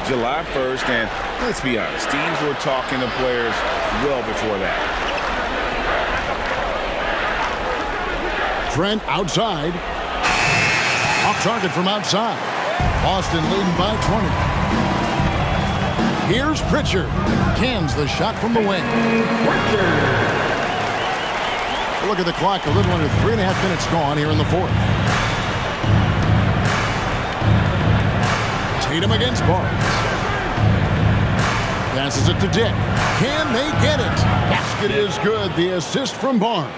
July 1st, and let's be honest, teams were talking to players well before that. Trent outside. Off target from outside. Boston leading by 20. Here's Pritchard. Cans the shot from the wing. Look at the clock. A little under three and a half minutes gone here in the fourth. Tatum against Barnes. Passes it to Dick. Can they get it? Basket is good. The assist from Barnes.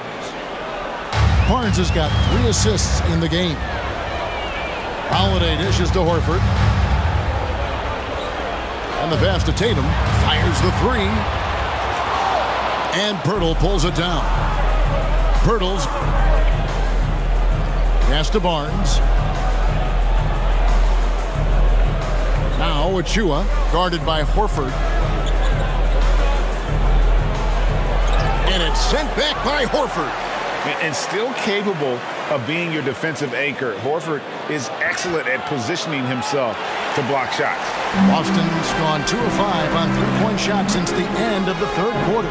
Barnes has got three assists in the game. Holiday dishes to Horford. And the pass to Tatum. Fires the three. And Poeltl pulls it down. Poeltl's pass to Barnes. Now Achiuwa, guarded by Horford. And it's sent back by Horford. And- And still capable of being your defensive anchor, Horford is excellent at positioning himself to block shots. Boston's gone 2 of 5 on three-point shots since the end of the third quarter.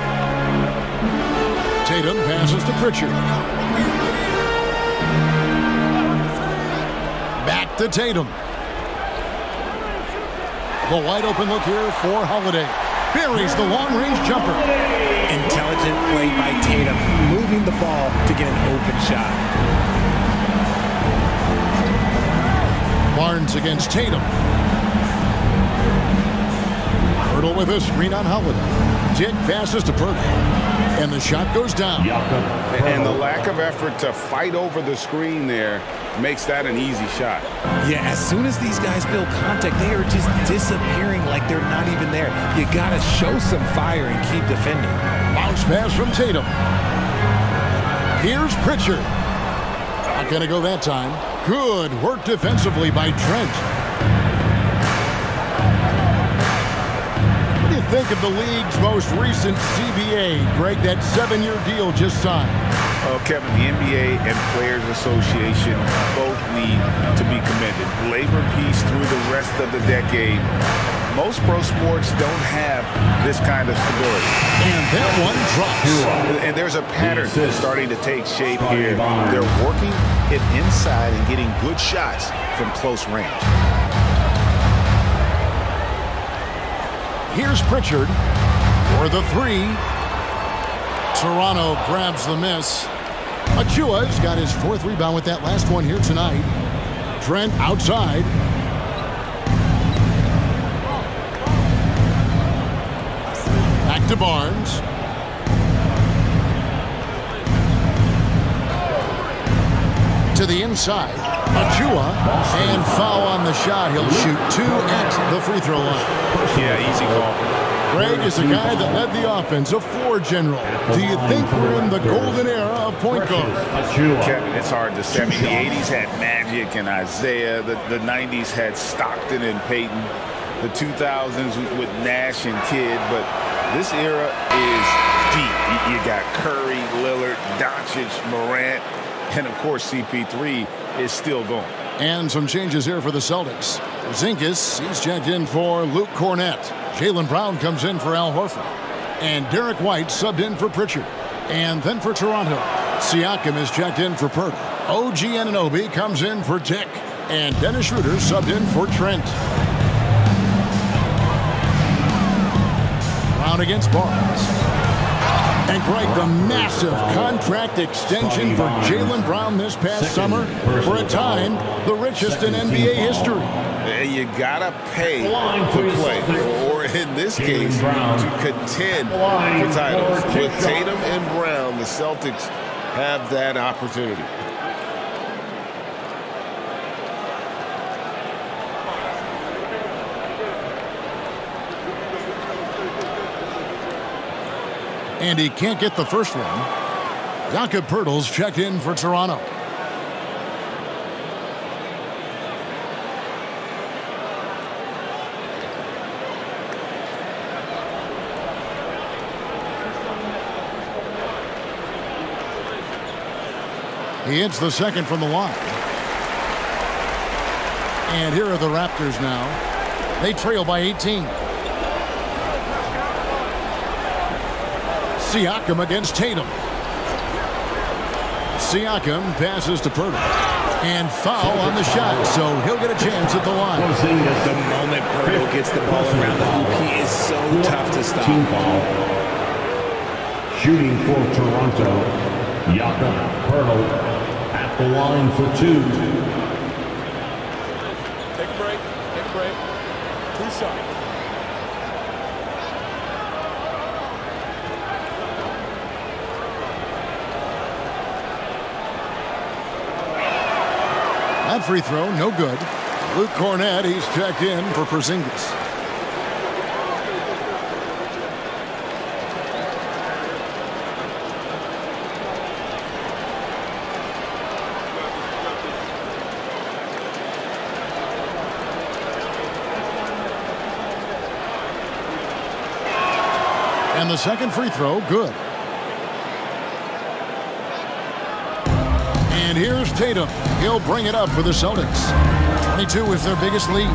Tatum passes to Pritchard. Back to Tatum. The wide open look here for Holiday. Buries the long-range jumper. Intelligent play by Tatum. Moving moving the ball to get an open shot. Barnes against Tatum. Poeltl with a screen on Holiday. Dick passes to Poeltl. And the shot goes down. And the lack of effort to fight over the screen there makes that an easy shot. Yeah, as soon as these guys feel contact, they are just disappearing like they're not even there. You got to show some fire and keep defending. Bounce pass from Tatum. Here's Pritchard. Not going to go that time. Good work defensively by Trent. Think of the league's most recent CBA? Greg, that seven-year deal just signed. Oh, Kevin, the NBA and Players Association both need to be commended. Labor peace through the rest of the decade. Most pro sports don't have this kind of stability. And that one drops. And there's a pattern starting to take shape here. They're working it inside and getting good shots from close range. Here's Pritchard for the three. Toronto grabs the miss. Achiuwa's got his fourth rebound with that last one here tonight. Trent outside. Back to Barnes. To the inside. Achiuwa. And foul on the shot. He'll shoot two at the free throw line. Yeah, easy call. Greg is a guy that led the offense, a floor general. Do you think we're in the golden era of point guard? Kevin, it's hard to say. I mean, the 80s had Magic and Isiah. The, the 90s had Stockton and Peyton. The 2000s with Nash and Kidd. But this era is deep. You, you got Curry, Lillard, Doncic, Morant, and of course CP3 is still going. And some changes here for the Celtics. Zinkus, he's checked in for Luke Kornet. Jaylen Brown comes in for Al Horford. And Derrick White subbed in for Pritchard. And then for Toronto, Siakam is checked in for Poeltl. OG Anunoby comes in for Dick. And Dennis Schroeder subbed in for Trent. Brown against Barnes. And Greg, the massive contract extension for Jaylen Brown this past summer. For a time, the richest in NBA history. And you gotta pay to play, or in this case, to contend for titles. With Tatum and Brown, the Celtics have that opportunity. And he can't get the first one. Jakob Poeltl's checked in for Toronto. He hits the second from the line. And here are the Raptors now. They trail by 18. Siakam against Tatum. Siakam passes to Poeltl. And foul on the shot, so he'll get a chance at the line. The moment Poeltl gets the ball around the hoop, he is so tough to stop. Team foul. Shooting for Toronto, Jakob Poeltl at the line for two. Take a break. Take a break. Two shots. Free throw, no good. Luke Kornet, he's checked in for Porzingis. And the second free throw, good. Tatum. He'll bring it up for the Celtics. 22 is their biggest lead.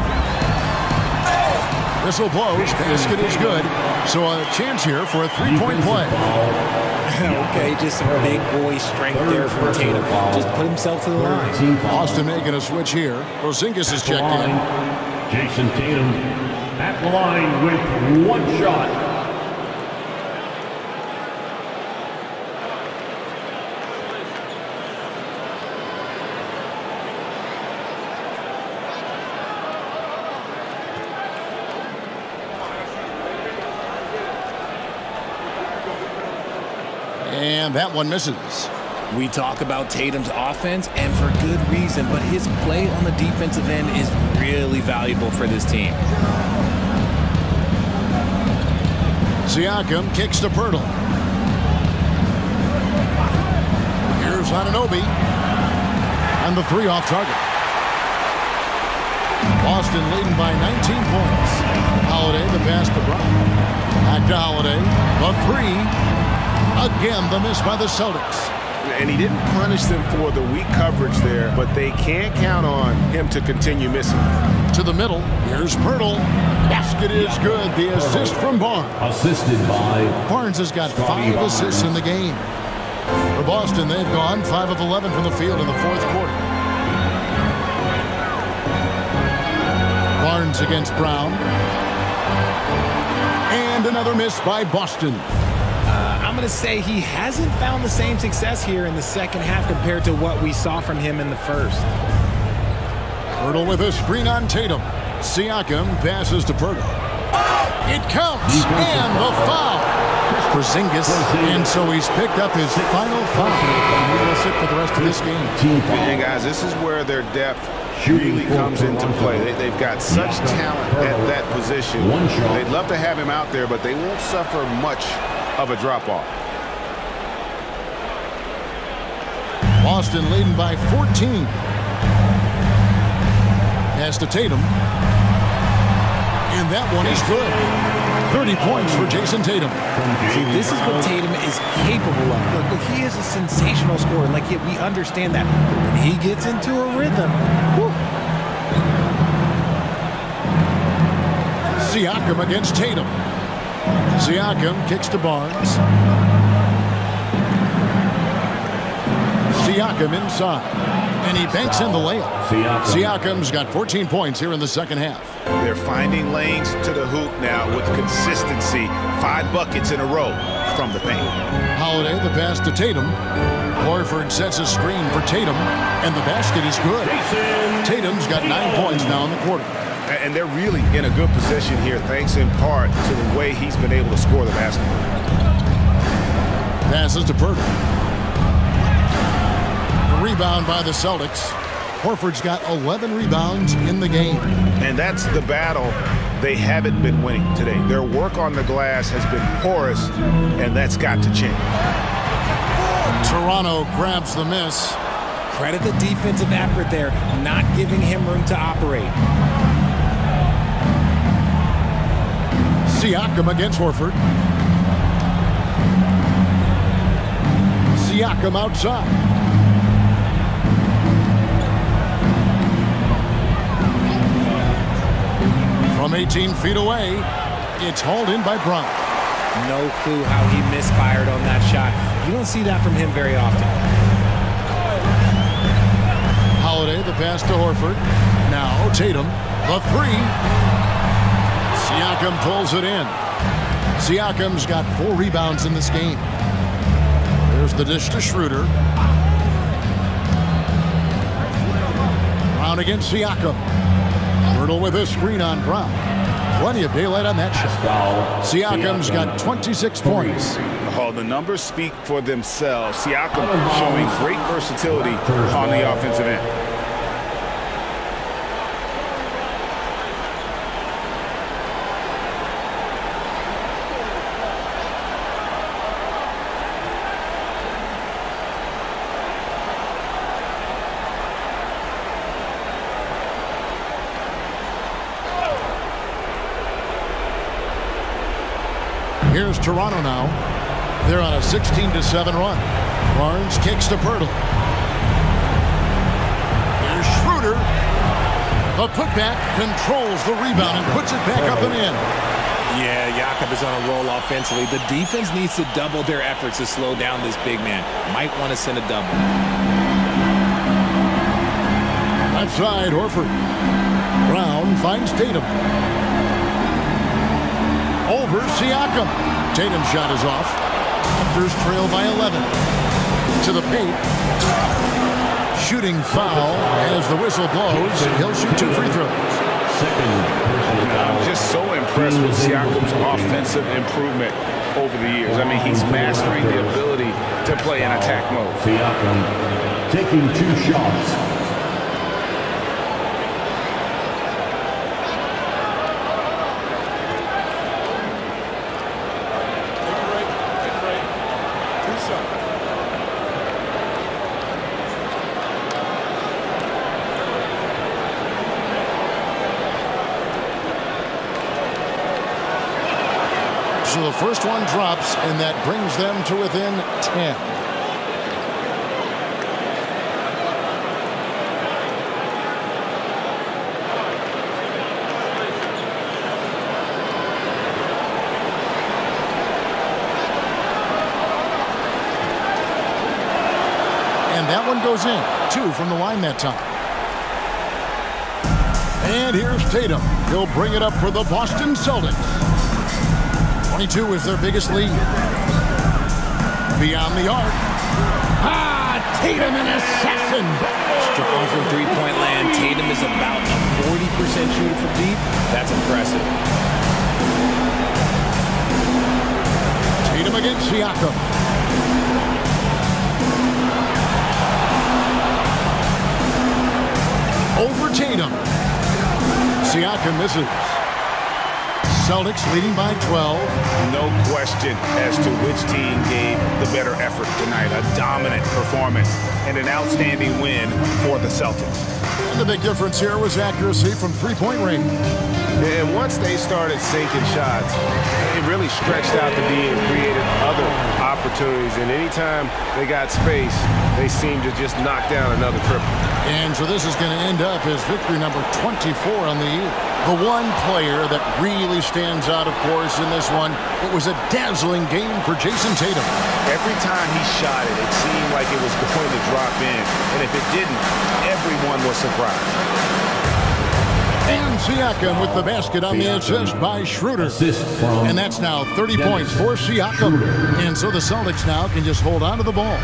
Whistle blows. Basket is good. So a chance here for a three-point play. okay, just some big boy strength there from Tatum. Just put himself to the line. Austin making a switch here. Porzingis is checked in. Jayson Tatum at the line with one shot. That one misses. We talk about Tatum's offense, and for good reason, but his play on the defensive end is really valuable for this team. Siakam kicks to Poeltl. Here's Anunoby. And the three off target. Boston leading by 19 points. Holiday the pass to Brown. Back to Holiday. The three. Again the miss by the Celtics. And he didn't punish them for the weak coverage there, but they can't count on him to continue missing. To the middle. Here's Poeltl. Basket is good. The assist from Barnes. Assisted by Barnes has got five assists in the game. For Boston, they've gone 5 of 11 from the field in the fourth quarter. Barnes against Brown. And another miss by Boston. I'm going to say he hasn't found the same success here in the second half compared to what we saw from him in the first. Poeltl with a screen on Tatum. Siakam passes to Poeltl. It counts, and the foul. Porzingis, and so he's picked up his final foul. And he will sit for the rest of this game. And guys, this is where their depth really comes into play. They, they've got such talent at that position. They'd love to have him out there, but they won't suffer much of a drop-off. Boston leading by 14. Pass to Tatum. And that one is good. 30 points for Jayson Tatum. See, this is what Tatum is capable of. Look, look, he is a sensational scorer. Like, yeah, we understand that. But when he gets into a rhythm, whew, Siakam against Tatum. Siakam kicks to Barnes. Siakam inside. And he banks in the layup. Siakam's got 14 points here in the second half. They're finding lanes to the hoop now with consistency. Five buckets in a row from the paint. Holiday, the pass to Tatum. Horford sets a screen for Tatum, and the basket is good. Tatum's got nine points now in the quarter. And they're really in a good position here, thanks in part to the way he's been able to score the basketball. Passes to Poeltl. The rebound by the Celtics. Horford's got 11 rebounds in the game. And that's the battle they haven't been winning today. Their work on the glass has been porous, and that's got to change. Toronto grabs the miss. credit the defensive effort there, not giving him room to operate. Siakam against Horford. Siakam outside. From 18 feet away, it's hauled in by Brown. No clue how he misfired on that shot. You don't see that from him very often. Holiday, the pass to Horford. Now Tatum, the three. Siakam pulls it in. Siakam's got four rebounds in this game. There's the dish to Schroeder. Brown against Siakam. Poeltl with a screen on Brown. Plenty of daylight on that shot. Siakam's got 26 points. Oh, the numbers speak for themselves. Siakam showing great versatility on the offensive end. Here's Toronto now. They're on a 16 to 7 run. Barnes kicks to Poeltl. Here's Schroeder. The putback controls the rebound and puts it back up and in. Yeah, Jakob is on a roll offensively. The defense needs to double their efforts to slow down this big man. Might want to send a double. Left side, Horford. Brown finds Tatum. Over Siakam. Tatum's shot is off. Raptors trail by 11. To the paint. Shooting foul as the whistle blows. He'll shoot two free throws. I'm just so impressed with Siakam's offensive improvement over the years. I mean, he's mastering the ability to play in attack mode. Siakam taking two shots. So the first one drops, and that brings them to within 10. And that one goes in. Two from the line that time. And here's Tatum. He'll bring it up for the Boston Celtics. 22 is their biggest lead. Beyond the arc. Ah, Tatum an assassin. Strong from three-point land. Tatum is about a 40% shooter from deep. That's impressive. Tatum against Siakam. Over Tatum. Siakam misses. Celtics leading by 12. No question as to which team gave the better effort tonight. A dominant performance and an outstanding win for the Celtics. And the big difference here was accuracy from three-point range. And once they started sinking shots, it really stretched out the D and created other opportunities. And anytime they got space, they seemed to just knock down another triple. And so this is going to end up as victory number 24 on the year. The one player that really stands out, of course, in this one, it was a dazzling game for Jayson Tatum. Every time he shot it, it seemed like it was going to drop in. And if it didn't, everyone was surprised. And Siakam with the basket on the assist by Schroeder. And that's now 30 points for Siakam. And so the Celtics now can just hold on to the ball.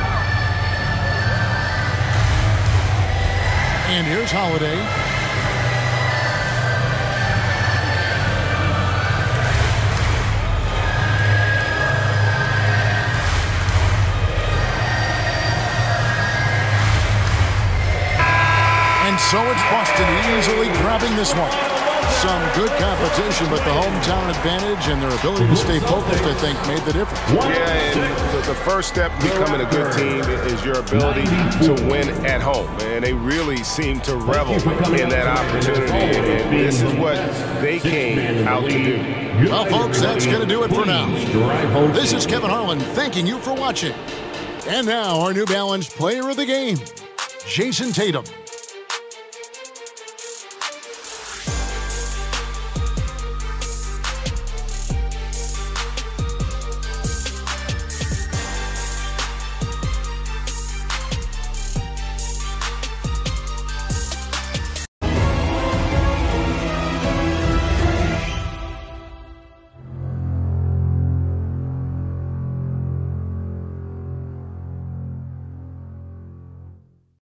And here's Holiday. And so it's Boston easily grabbing this one. Some good competition, but the hometown advantage and their ability to stay focused, I think, made the difference. Yeah, and the, first step becoming a good team is your ability to win at home. And they really seem to revel in that opportunity. And this is what they came out to do. Well, folks, that's going to do it for now. This is Kevin Harlan thanking you for watching. And now, our New Balance player of the game, Jayson Tatum.